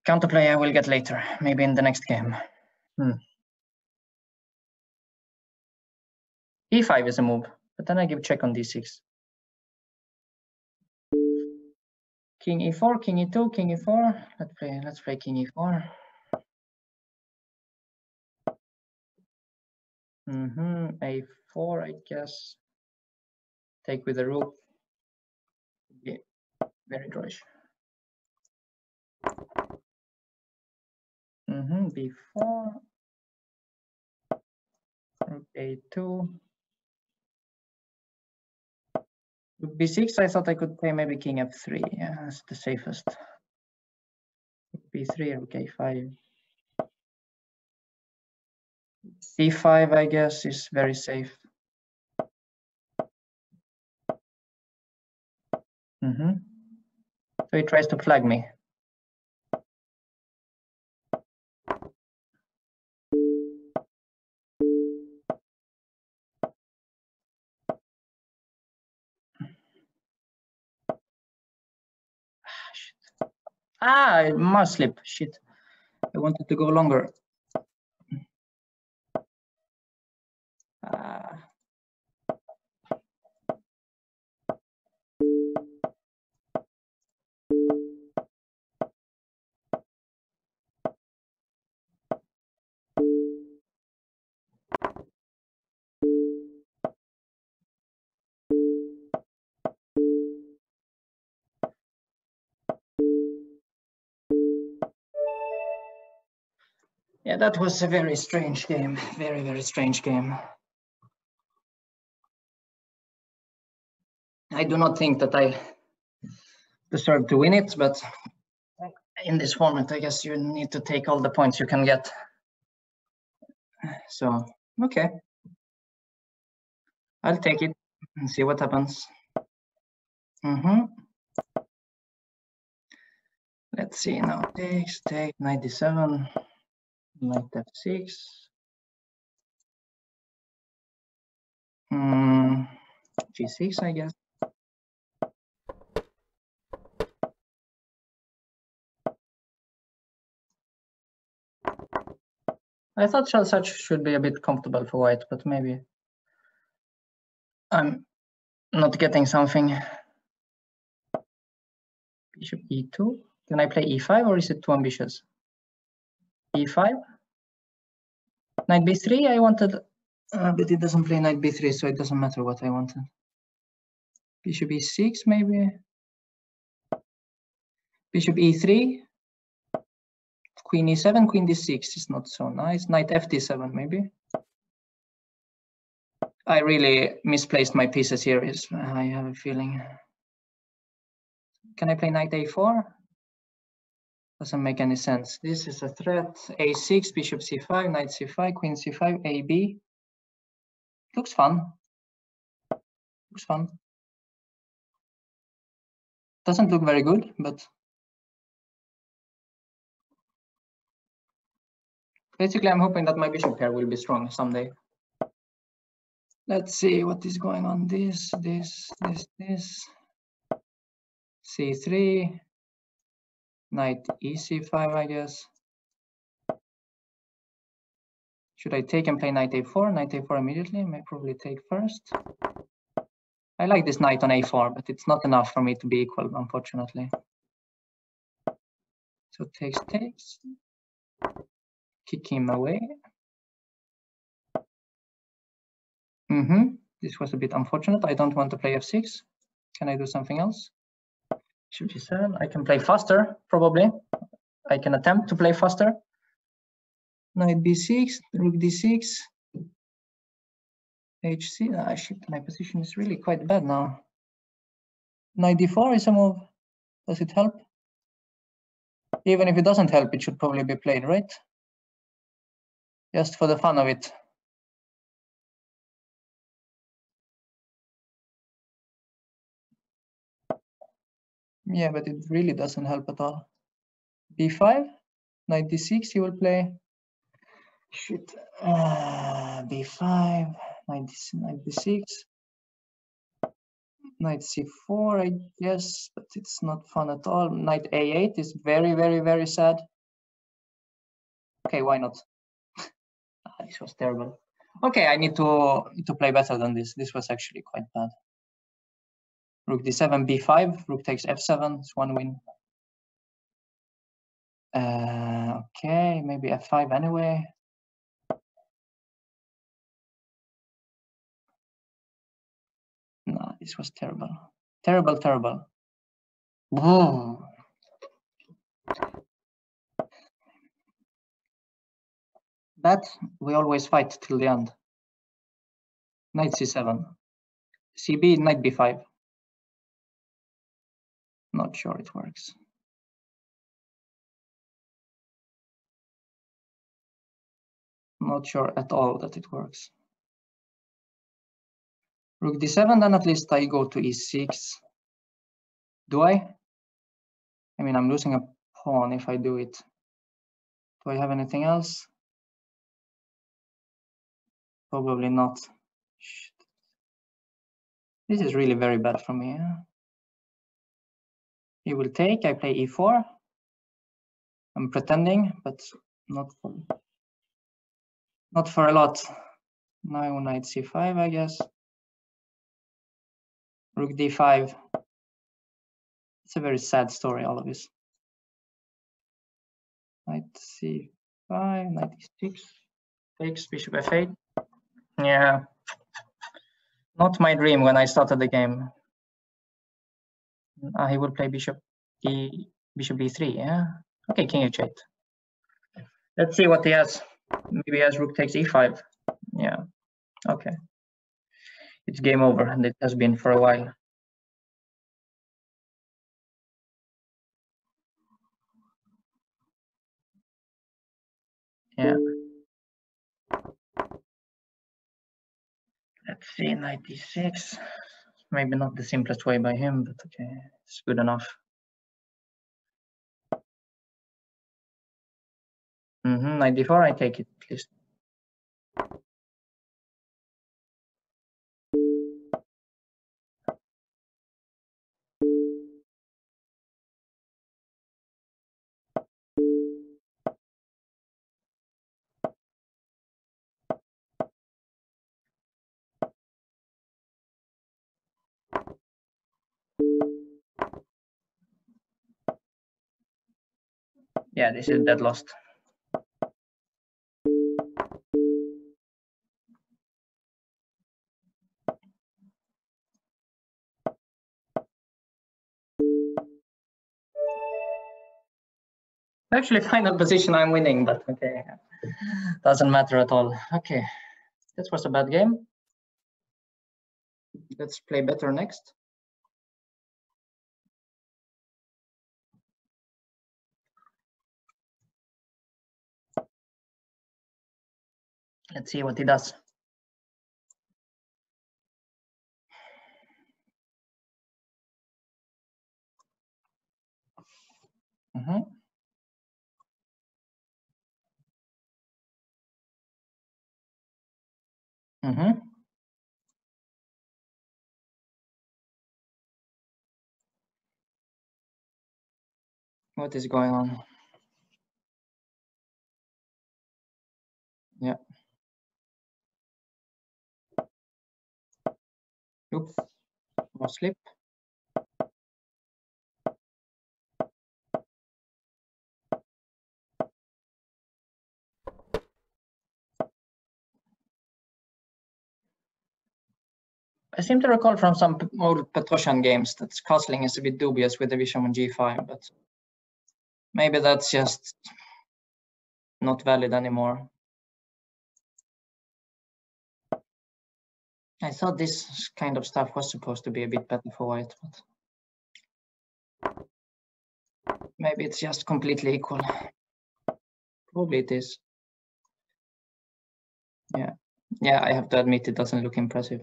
Counterplay I will get later, maybe in the next game. Hmm. E5 is a move, but then I give check on D6. King E4, King E2, King E4. Let's play, let's play King E4. Mm-hmm, A4, I guess. Take with the rook. Very drawish. Mm-hmm, B4. Rook A2. Rook B6, I thought I could play maybe King F3. Yeah, that's the safest. Rook B3, Rook A5. C5, I guess, is very safe. Mm-hmm. So he tries to flag me. Ah. Ah, I must slip. Shit. I wanted to go longer. Ah. Yeah, that was a very strange game. Very, very strange game. I do not think that I deserve to win it, but in this format, I guess you need to take all the points you can get. So, okay. I'll take it and see what happens. Mm-hmm. Let's see now. Takes, take 97, knight f6. Mm, g6, I guess. I thought shell such should be a bit comfortable for white, but maybe I'm not getting something. Bishop e2. Can I play e5 or is it too ambitious? E5. Knight b3, I wanted, uh, but it doesn't play knight b3, so it doesn't matter what I wanted. Bishop e6, maybe. Bishop e3. Queen e7, queen d6 is not so nice. Knight fd7, maybe. I really misplaced my pieces here, is I have a feeling. Can I play knight a4? Doesn't make any sense. This is a threat. a6, bishop c5, knight c5, queen c5, ab. Looks fun. Looks fun. Doesn't look very good, but basically I'm hoping that my bishop pair will be strong someday. Let's see what is going on. This, this, this, this. c3, knight ec5, I guess. Should I take and play knight a4? Knight a4 immediately, may probably take first. I like this knight on a4, but it's not enough for me to be equal, unfortunately. So takes, takes. Kick him away. Mm -hmm. This was a bit unfortunate. I don't want to play f6. Can I do something else? G7. I can play faster, probably. I can attempt to play faster. Knight b6, rook d6, hc. Ah, shit, my position is really quite bad now. knight d4 is a move. Does it help? Even if it doesn't help, it should probably be played, right? Just for the fun of it. Yeah, but it really doesn't help at all. b5, knight d6, you will play. Shit. Uh, b5, knight, d, knight d6, knight c4, I guess, but it's not fun at all. Knight a8 is very, very, very sad. Okay, why not? Ah, this was terrible. Okay, I need to to play better than this. This was actually quite bad. Rook d7, b5, rook takes f7, it's one win. Uh, okay, maybe f5 anyway. No, this was terrible. Terrible, terrible. But we always fight till the end. Knight c7. cb, knight b5. Not sure it works. Not sure at all that it works. Rook d7, then at least I go to e6. Do I? I mean, I'm losing a pawn if I do it. Do I have anything else? Probably not. Shit. This is really very bad for me. Huh? He will take, I play e4. I'm pretending, but not for, not for a lot. Now knight c5, I guess. Rook d5. It's a very sad story, all of this. Knight c5, knight e6, takes bishop f8. Yeah, not my dream when I started the game. Uh, he will play bishop d bishop b3. Yeah. Okay, king h8. Let's see what he has. Maybe he has rook takes e5. Yeah. Okay. It's game over, and it has been for a while. Yeah. Let's see, 96. Maybe not the simplest way by him, but okay, it's good enough. Mm -hmm, 94, I take it at least. Yeah, this is dead lost. Actually, final position, I'm winning, but okay, doesn't matter at all. Okay, this was a bad game. Let's play better next. Let's see what he does. Mm -hmm. Mm -hmm. What is going on? Oops, no slip. I seem to recall from some old Petrosian games that castling is a bit dubious with the bishop on g5, but maybe that's just not valid anymore. I thought this kind of stuff was supposed to be a bit better for white, but maybe it's just completely equal. Probably it is. Yeah, yeah, I have to admit it doesn't look impressive.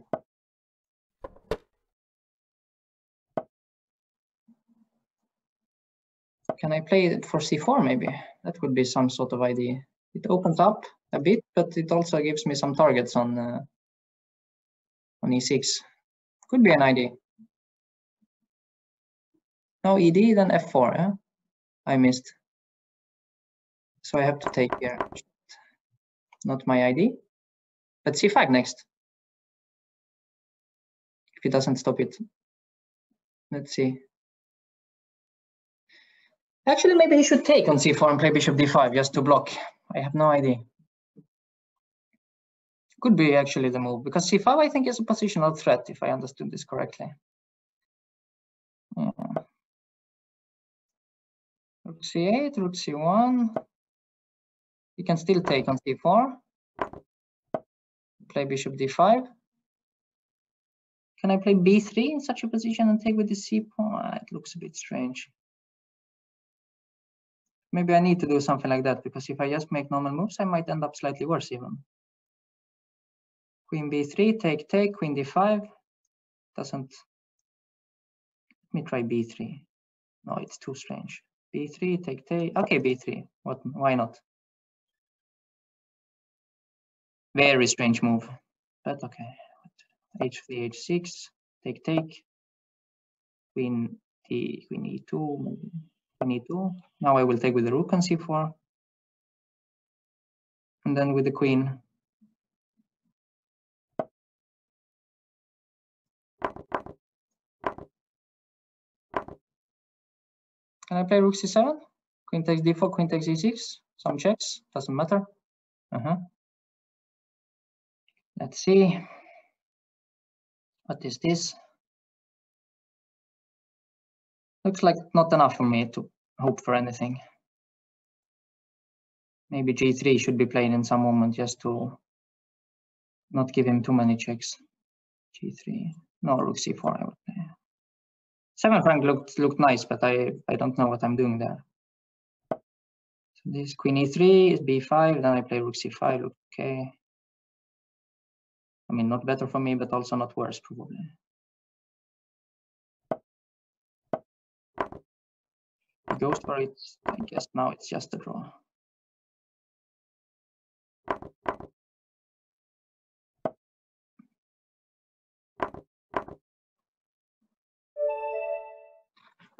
Can I play it for c4 maybe? That would be some sort of idea. It opens up a bit, but it also gives me some targets on uh, on e6. Could be an idea. No ED, then f4. Yeah? I missed. So I have to take here. Not my ID. But c5 next. If it doesn't stop it. Let's see. Actually, maybe he should take on c4 and play bishop d5 just to block. I have no idea. Could be actually the move because c5 I think is a positional threat if I understood this correctly. Yeah. Rook c8, rook c1. You can still take on c4. Play bishop d5. Can I play b3 in such a position and take with the c pawn? It looks a bit strange. Maybe I need to do something like that because if I just make normal moves, I might end up slightly worse even. Queen b3, take, take, queen d5. Doesn't. Let me try b3. No, it's too strange. b3, take, take. Okay, b3. What? Why not? Very strange move, but okay. h3, h6, take, take. Queen d, queen e2, queen e2. Now I will take with the rook on c4. And then with the queen. Can I play rook c7? Queen takes d4, queen takes e6. Some checks, doesn't matter. Uh -huh. Let's see. What is this? Looks like not enough for me to hope for anything. Maybe g3 should be played in some moment just to not give him too many checks. g3. No, rook c4 I would. Seven franc looked looked nice, but I I don't know what I'm doing there. So this queen e3 is b5, then I play rook c5. Okay. I mean, not better for me, but also not worse probably. He goes for it. I guess now it's just a draw.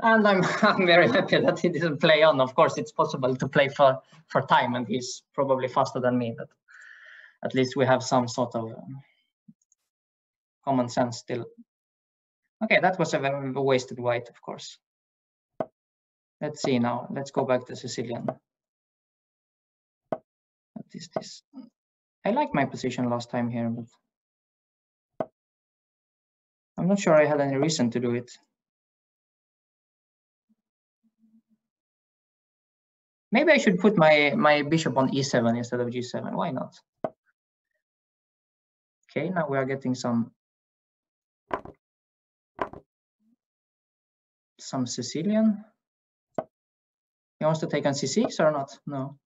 And I'm, I'm very happy that he didn't play on. Of course, it's possible to play for, for time, and he's probably faster than me, but at least we have some sort of um, common sense still. Okay, that was a very wasted white, of course. Let's see now. Let's go back to Sicilian. What is this? I like my position last time here, but I'm not sure I had any reason to do it. Maybe I should put my, my bishop on e7 instead of g7. Why not? Okay, now we are getting some some Sicilian. He wants to take on c6 or not? No.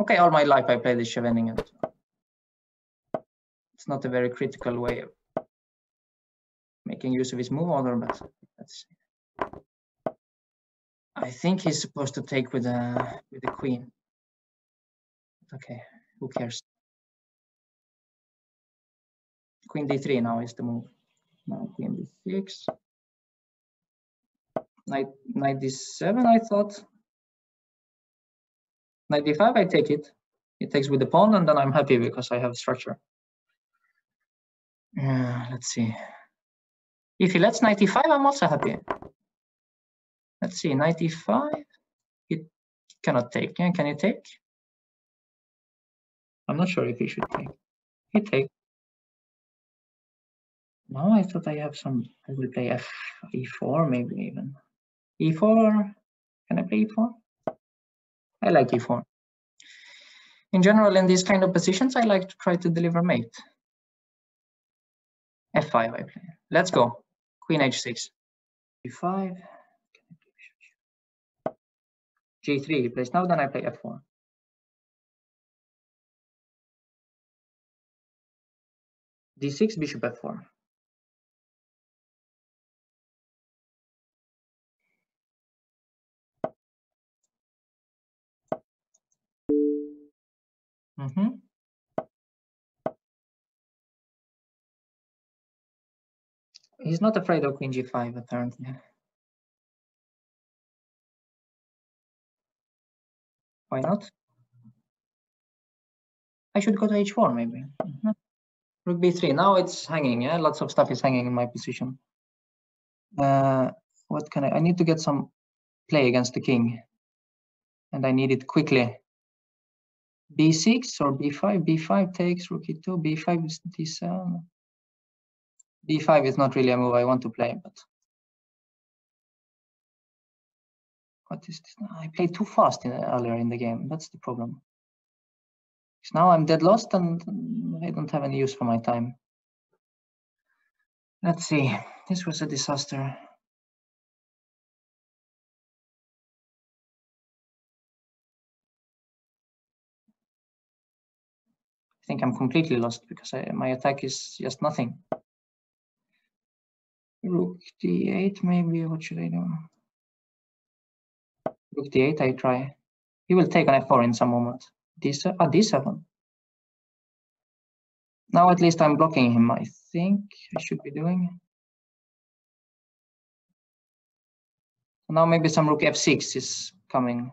Okay, all my life I play this Scheveningen. It's not a very critical way of making use of his move order, but let's see. I think he's supposed to take with the with the queen. Okay, who cares? Queen d3 now is the move. Now queen d6. Knight, knight d7, I thought. Knight d5, I take it. It takes with the pawn, and then I'm happy because I have structure. Uh, let's see. If he lets knight d5, I'm also happy. Let's see, 95. It cannot take. Yeah, can you take? I'm not sure if he should take. He take. No, I thought I have some. I will play f e4 maybe even. e4. Can I play e4? I like e4. In general, in these kind of positions, I like to try to deliver mate. f5 I play. Let's go. Queen h6. e5. G3 he plays now, then I play f4. d6, bishop f4. Mm -hmm. He's not afraid of queen g5, apparently. Why not? I should go to h4, maybe. Mm -hmm. Rook b3. Now it's hanging, yeah? Lots of stuff is hanging in my position. Uh, what can I... I need to get some play against the king. And I need it quickly. b6 or b5? b5 takes rook e2, b5 is d7 d5 is not really a move I want to play, but what is this? I played too fast in, earlier in the game. That's the problem. Because now I'm dead lost and I don't have any use for my time. Let's see. This was a disaster. I think I'm completely lost because I, my attack is just nothing. Rook d8, maybe. What should I do? Rook d8, I try. He will take on f4 in some moment. D7, ah, d7. Now at least I'm blocking him, I think I should be doing. Now maybe some rook f6 is coming.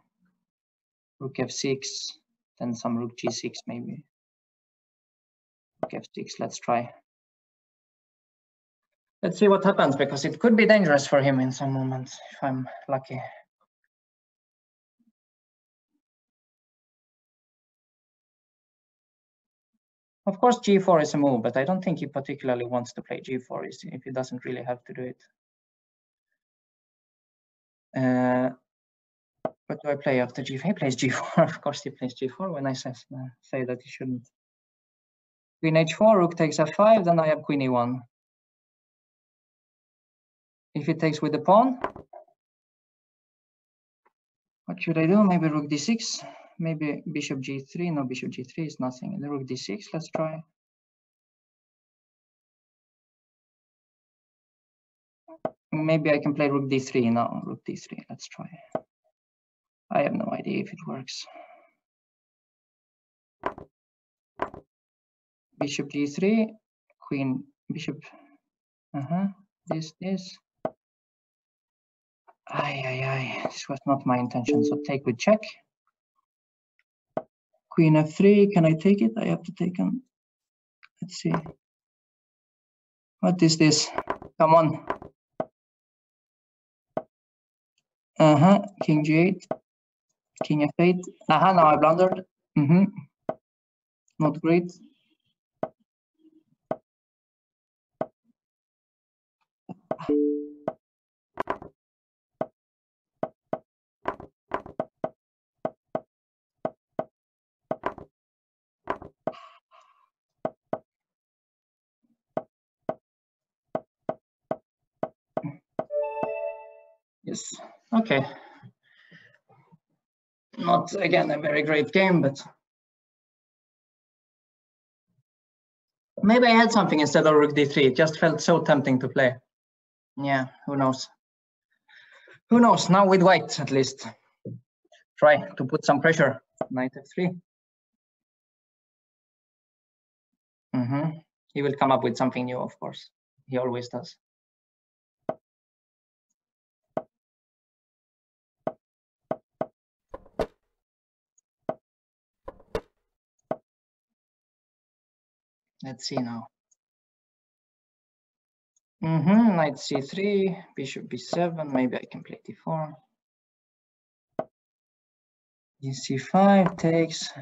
Rook f6, then some rook g6 maybe. Rook f6, let's try. Let's see what happens because it could be dangerous for him in some moments if I'm lucky. Of course, g4 is a move, but I don't think he particularly wants to play g4 if he doesn't really have to do it. Uh, what do I play after g4? He plays g4. of course, he plays g4 when I say, uh, say that he shouldn't. Queen h4, rook takes f5, then I have queen e1 if he takes with the pawn. What should I do? Maybe rook d6, maybe bishop g3. No, bishop g3 is nothing. The rook d6, let's try. Maybe I can play rook d3 now. Rook d3, let's try. I have no idea if it works. Bishop g3, queen, bishop, uh-huh, this, this, Ay, ay, ay, this was not my intention. So take with check. Queen f3, can I take it? I have to take him. Let's see. What is this? Come on. Uh-huh, king g8, king f8. Uh-huh, now I blundered. Mm -hmm. Not great. Okay. Not, again, a very great game, but maybe I had something instead of rook d3. It just felt so tempting to play. Yeah, who knows? Who knows? Now with white, at least. Try to put some pressure. Knight f3. Mm -hmm. He will come up with something new, of course. He always does. Let's see now. Mm -hmm. Knight c3, bishop b7, maybe I can play d4. c5 takes.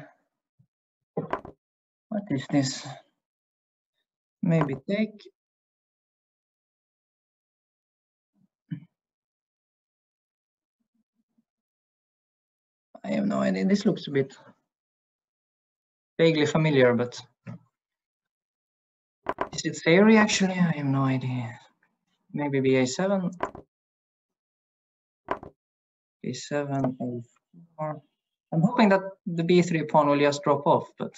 What is this? Maybe take. I have no idea. This looks a bit vaguely familiar, but is it theory actually? I have no idea. Maybe ba7. a7 of Or I'm hoping that the b3 pawn will just drop off, but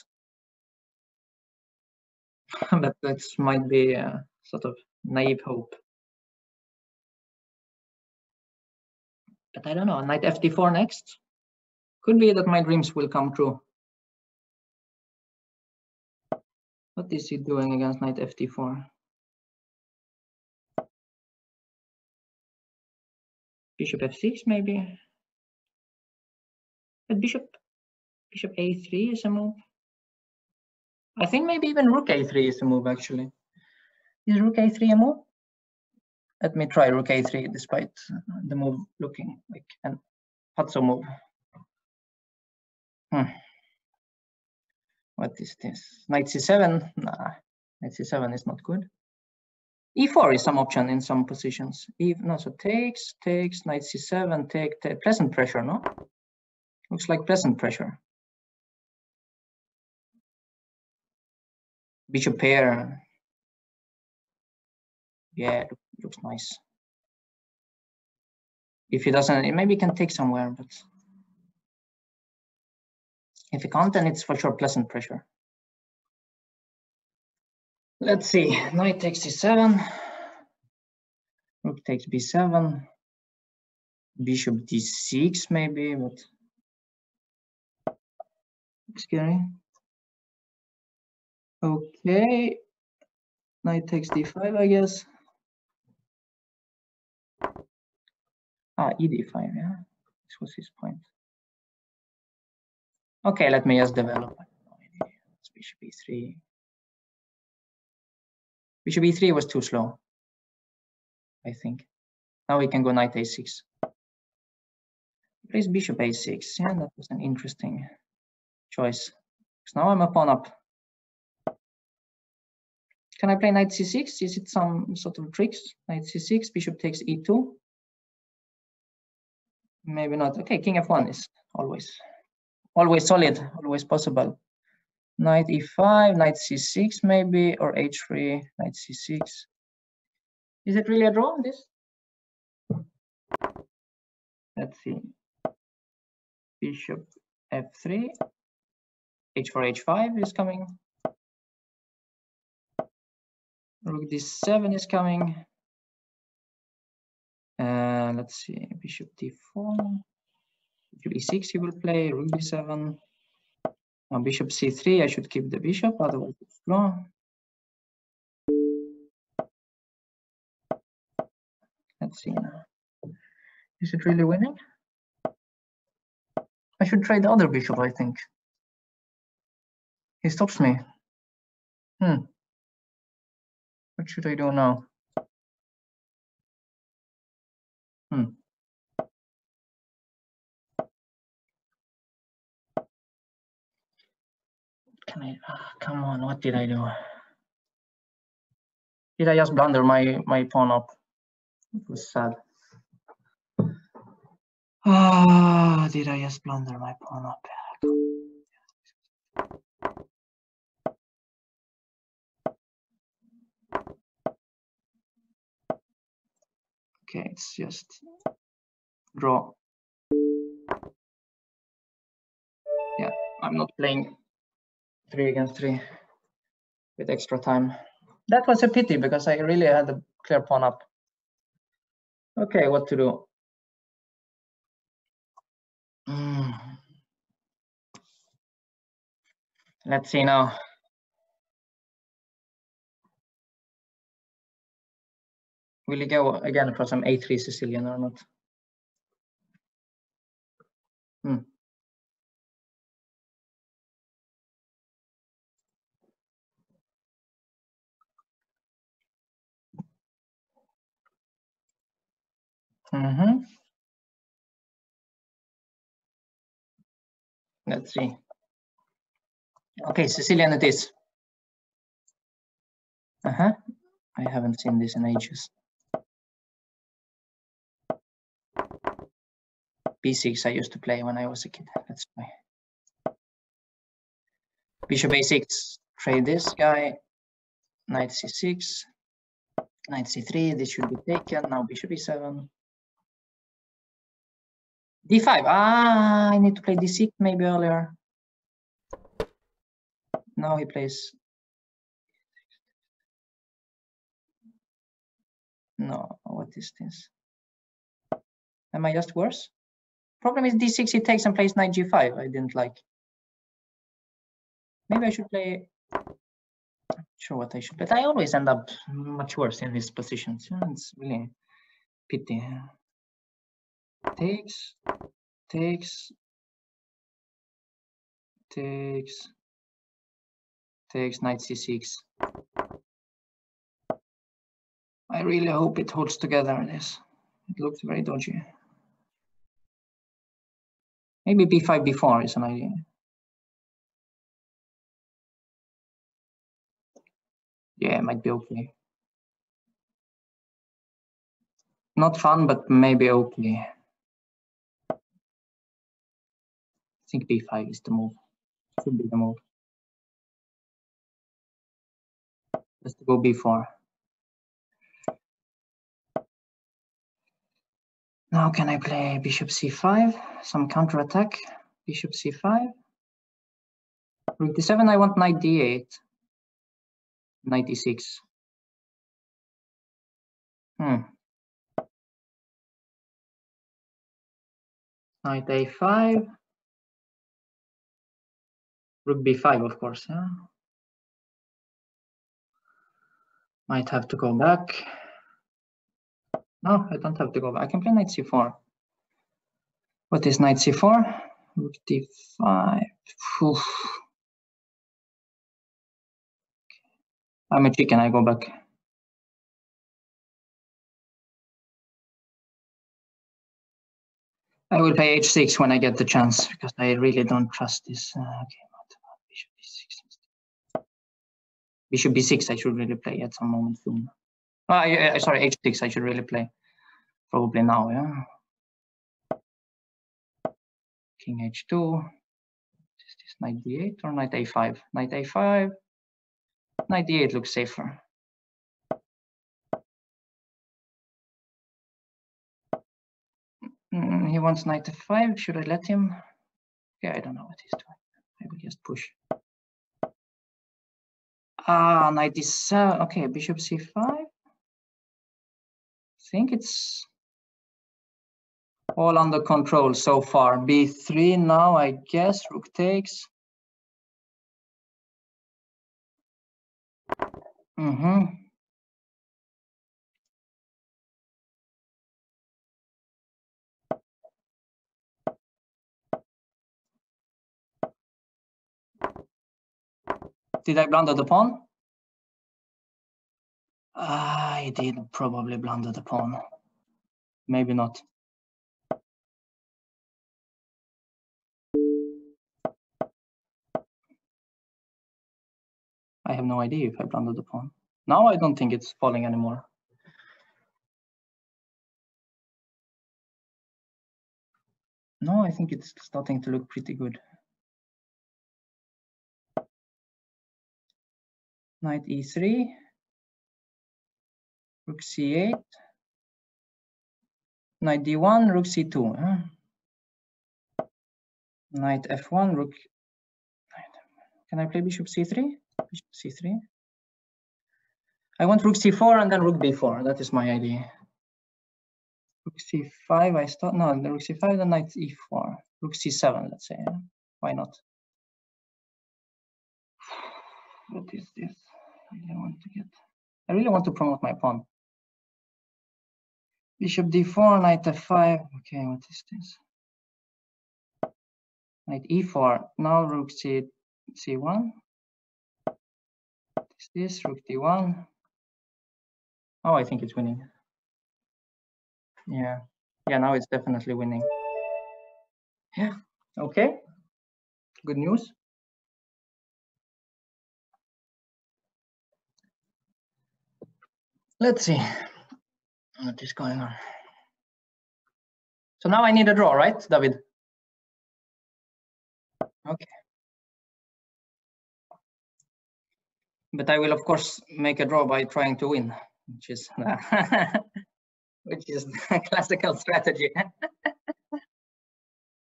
but that might be a sort of naive hope. But I don't know, knight fd4 next. Could be that my dreams will come true. What is he doing against knight fd4? Bishop f6 maybe. But bishop bishop a3 is a move. I think maybe even rook a3 is a move actually. Is rook a3 a move? Let me try rook a3 despite the move looking like an Pazzo move. Hmm. What is this? Knight c7? Nah, knight c7 is not good. e4 is some option in some positions. E, no, so takes, takes, knight c7, take, take, pleasant pressure, no? Looks like pleasant pressure. Bishop pair. Yeah, looks nice. If he doesn't, maybe he can take somewhere, but if he can't, then it's for sure pleasant pressure. Let's see, knight takes c7, rook takes b7, bishop d6 maybe, but scary. Okay, knight takes d5, I guess. Ah, e d5, yeah, this was his point. Okay, let me just develop. Bishop e3. Bishop e3 was too slow, I think. Now we can go knight a6. Plays bishop a6. Yeah, that was an interesting choice. So now I'm a pawn up. Can I play knight c6? Is it some sort of tricks? Knight c6, bishop takes e2. Maybe not. Okay, king f1 is always always solid, always possible. Knight e5, knight c6 maybe, or h3, knight c6. Is it really a draw, this? Let's see. Bishop f3, h4, h5 is coming. Rook d7 is coming. Uh, let's see, bishop d4 bishop e6 he will play, rook b7. Now bishop c3, I should keep the bishop, otherwise it's draw. Let's see now. Is it really winning? I should try the other bishop, I think. He stops me. Hmm. What should I do now? Hmm. Can I, ah, come on, what did I do? Did I just blunder my, my pawn up? It was sad. Ah, did I just blunder my pawn up? Okay, it's just draw. Yeah, I'm not playing three against three with extra time. That was a pity because I really had a clear pawn up. Okay, what to do? Mm. Let's see now. Will he go again for some a3 Sicilian or not? Mm-hmm. Let's see. Okay, Sicilian it is. Uh-huh. I haven't seen this in ages. B6 I used to play when I was a kid. That's why. Bishop A6, trade this guy. Knight C6. Knight C3, this should be taken. Now Bishop E7. D5. Ah, I need to play d6 maybe earlier. Now he plays. No, what is this? Am I just worse? Problem is d6, he takes and plays knight g5. I didn't like. Maybe I should play. Sure what I should but I always end up much worse in these positions. It's really pity. Takes, takes, takes, takes knight c6. I really hope it holds together this. It looks very dodgy. Maybe b5, b4 is an idea. Yeah, it might be okay. Not fun, but maybe okay. Think b5 is the move. Should be the move. To go b4. Now can I play bishop c5? Some counterattack. Bishop c5. Rook d7, I want knight d8. Knight d6. Hmm. Knight a5. Rook b5, of course. Yeah. Might have to go back. No, I don't have to go back. I can play knight c4. What is knight c4? Rook d5. Phew. I'm a chicken, I go back. I will play h6 when I get the chance because I really don't trust this. Uh, okay, what about bishop b6 instead? Bishop b6 I should really play at some moment soon. Oh, I, I, sorry, h6 I should really play. Probably now, yeah. King h2. Is this knight d8 or knight a5? Knight a5. Knight d8 looks safer. Mm, he wants knight f5. Should I let him? Yeah, I don't know what he's doing. I will just push. Ah, knight d7. Okay, bishop c5. I think it's all under control so far. b3 now, I guess. Rook takes. Mm-hmm. Did I blunder the pawn? I did probably blunder the pawn. Maybe not. I have no idea if I blundered the pawn. Now I don't think it's falling anymore. No, I think it's starting to look pretty good. Knight e3, rook c8, knight d1, rook c2. Huh? Knight f1, rook. Can I play bishop c3? Bishop c3. I want rook c4 and then rook b4. That is my idea. Rook c5, I start, no, the rook c5, then knight e4. Rook c7, let's say. Why not? What is this? I really want to get, I really want to promote my pawn. Bishop d4, knight f5. Okay, what is this? Knight e4. Now rook c c1. Is this rook d1? Oh, I think it's winning. Yeah, yeah, now it's definitely winning. Yeah, okay. Good news. Let's see what is going on. So now I need a draw, right, David? Okay. But I will, of course, make a draw by trying to win, which is which is classical strategy.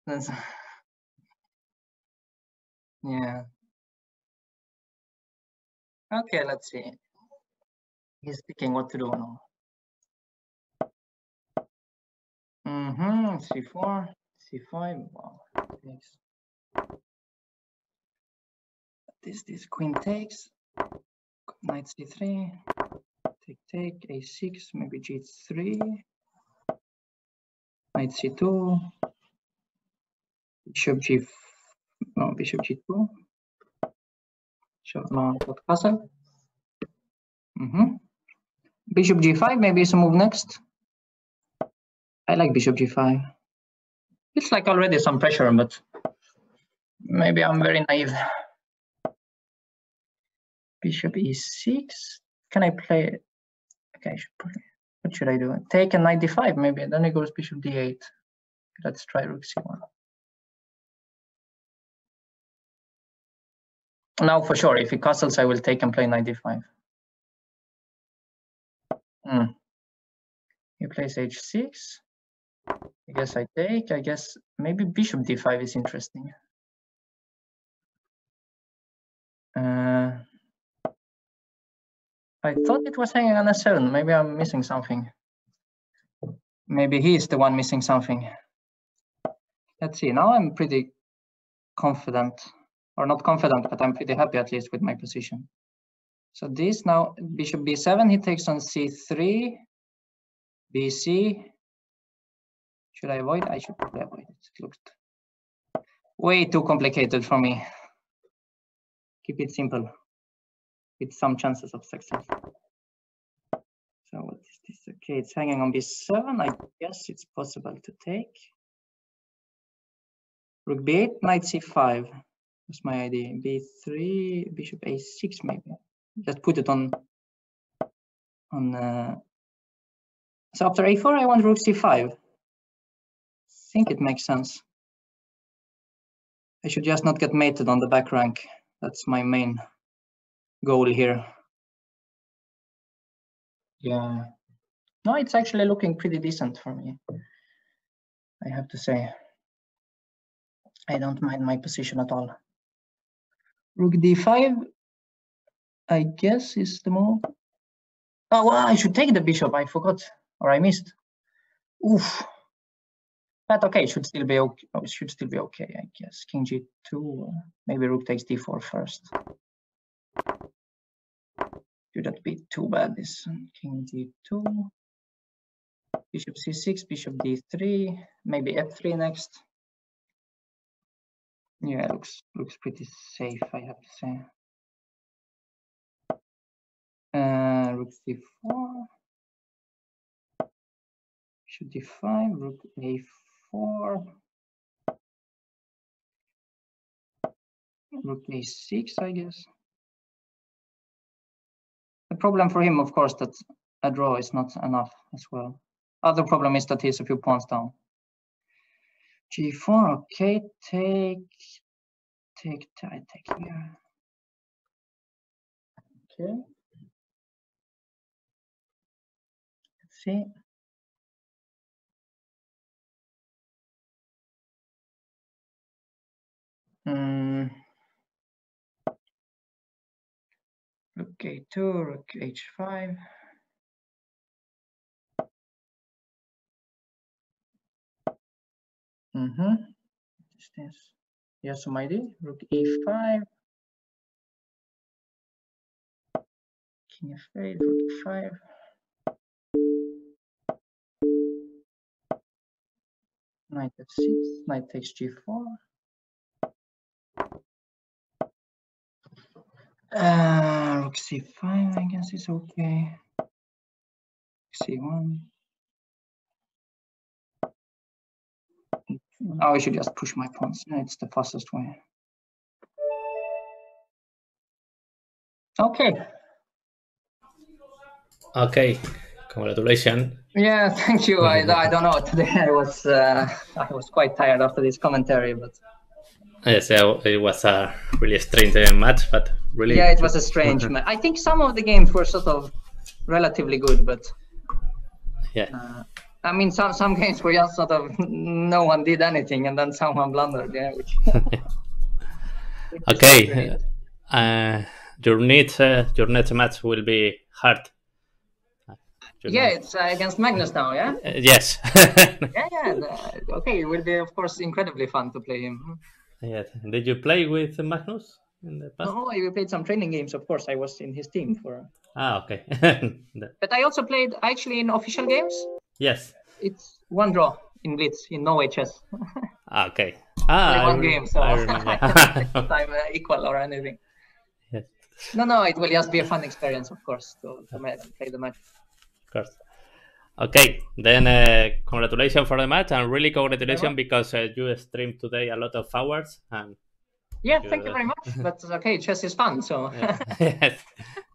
Yeah. Okay, let's see. He's thinking what to do now. Mm-hmm, c4, c5, wow, takes. This, this queen takes, knight c3, take, take, a6, maybe g3, knight c2, bishop g, no, bishop g2, sure, no, castle. Mm -hmm. Bishop g5, maybe it's a move next. I like bishop g5. It's like already some pressure, but maybe I'm very naive. Bishop e6. Can I play? Okay, what should I do? Take a knight d5, maybe. Then it goes bishop d8. Let's try rook c1. Now, for sure, if he castles, I will take and play knight d5. Hmm. He plays h6. I guess I take. I guess maybe bishop d5 is interesting. Uh, I thought it was hanging on a 7. Maybe I'm missing something. Maybe he is the one missing something. Let's see. Now I'm pretty confident, or not confident, but I'm pretty happy at least with my position. So this now, bishop b7, he takes on c3, bc, should I avoid? I should probably avoid it. It looks way too complicated for me. Keep it simple with some chances of success. So what is this? Okay, it's hanging on b7. I guess it's possible to take. Rook b8, knight c5. That's my idea. b3, bishop a6 maybe. Just put it on on. Uh... So after a4, I want rook c5 I think it makes sense. I should just not get mated on the back rank. That's my main goal here. Yeah. No, it's actually looking pretty decent for me. I have to say. I don't mind my position at all. Rook d5, I guess is the move. Oh, well, I should take the bishop. I forgot, or I missed. Oof, but okay, should still be okay. Oh, should still be okay, I guess. King g2, maybe rook takes d4 first. Shouldn't be too bad. This um, king d2, bishop c6, bishop d3, maybe f3 next. Yeah, looks looks pretty safe, I have to say. Rook c4, bishop d5, rook a4 four. Rook a6, I guess. The problem for him, of course, that a draw is not enough as well. Other problem is that he's a few pawns down. G4, okay, take, take, I take here. Okay. Mm. Rook a2, rook h5. Mm-hmm. This yes, some idea. Rook e5. King f8, rook e5. Knight f6, knight takes g4. Uh, rook c5, I guess it's okay. c1. Oh, I should just push my pawns. No, it's the fastest way. Okay. Okay. Congratulations. Yeah, thank you. I, I don't know. Today I was uh, I was quite tired after this commentary, but Yes, it was a really strange match, but really. Yeah, it was a strange match. I think some of the games were sort of relatively good, but yeah, uh, I mean, some some games were just sort of no one did anything, and then someone blundered. Yeah. Which, which Okay. Uh, your next uh, your next match will be hard. Yeah, it's uh, against Magnus now. Yeah. Uh, yes. Yeah, yeah. okay, it will be of course incredibly fun to play him. Yeah. Did you play with Magnus in the past? Oh, we played some training games. Of course, I was in his team for. Ah, okay. But I also played actually in official games. yes. It's one draw in Blitz in Norway chess. Ah, okay. Ah, one game, so I I remember. don't think I'm uh, equal or anything. yes, No, no, it will just be a fun experience, of course, to, to play the match. Of course. Okay, then uh, congratulations for the match and really congratulations because uh, you streamed today a lot of hours and Yeah, You, thank you very much. But okay, chess is fun, so uh, yes,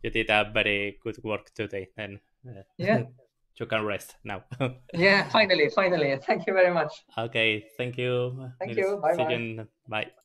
you did a very good work today. and uh, Yeah. you can rest now. yeah, finally, finally. Thank you very much. okay, thank you. Thank Nils. you. In- Bye.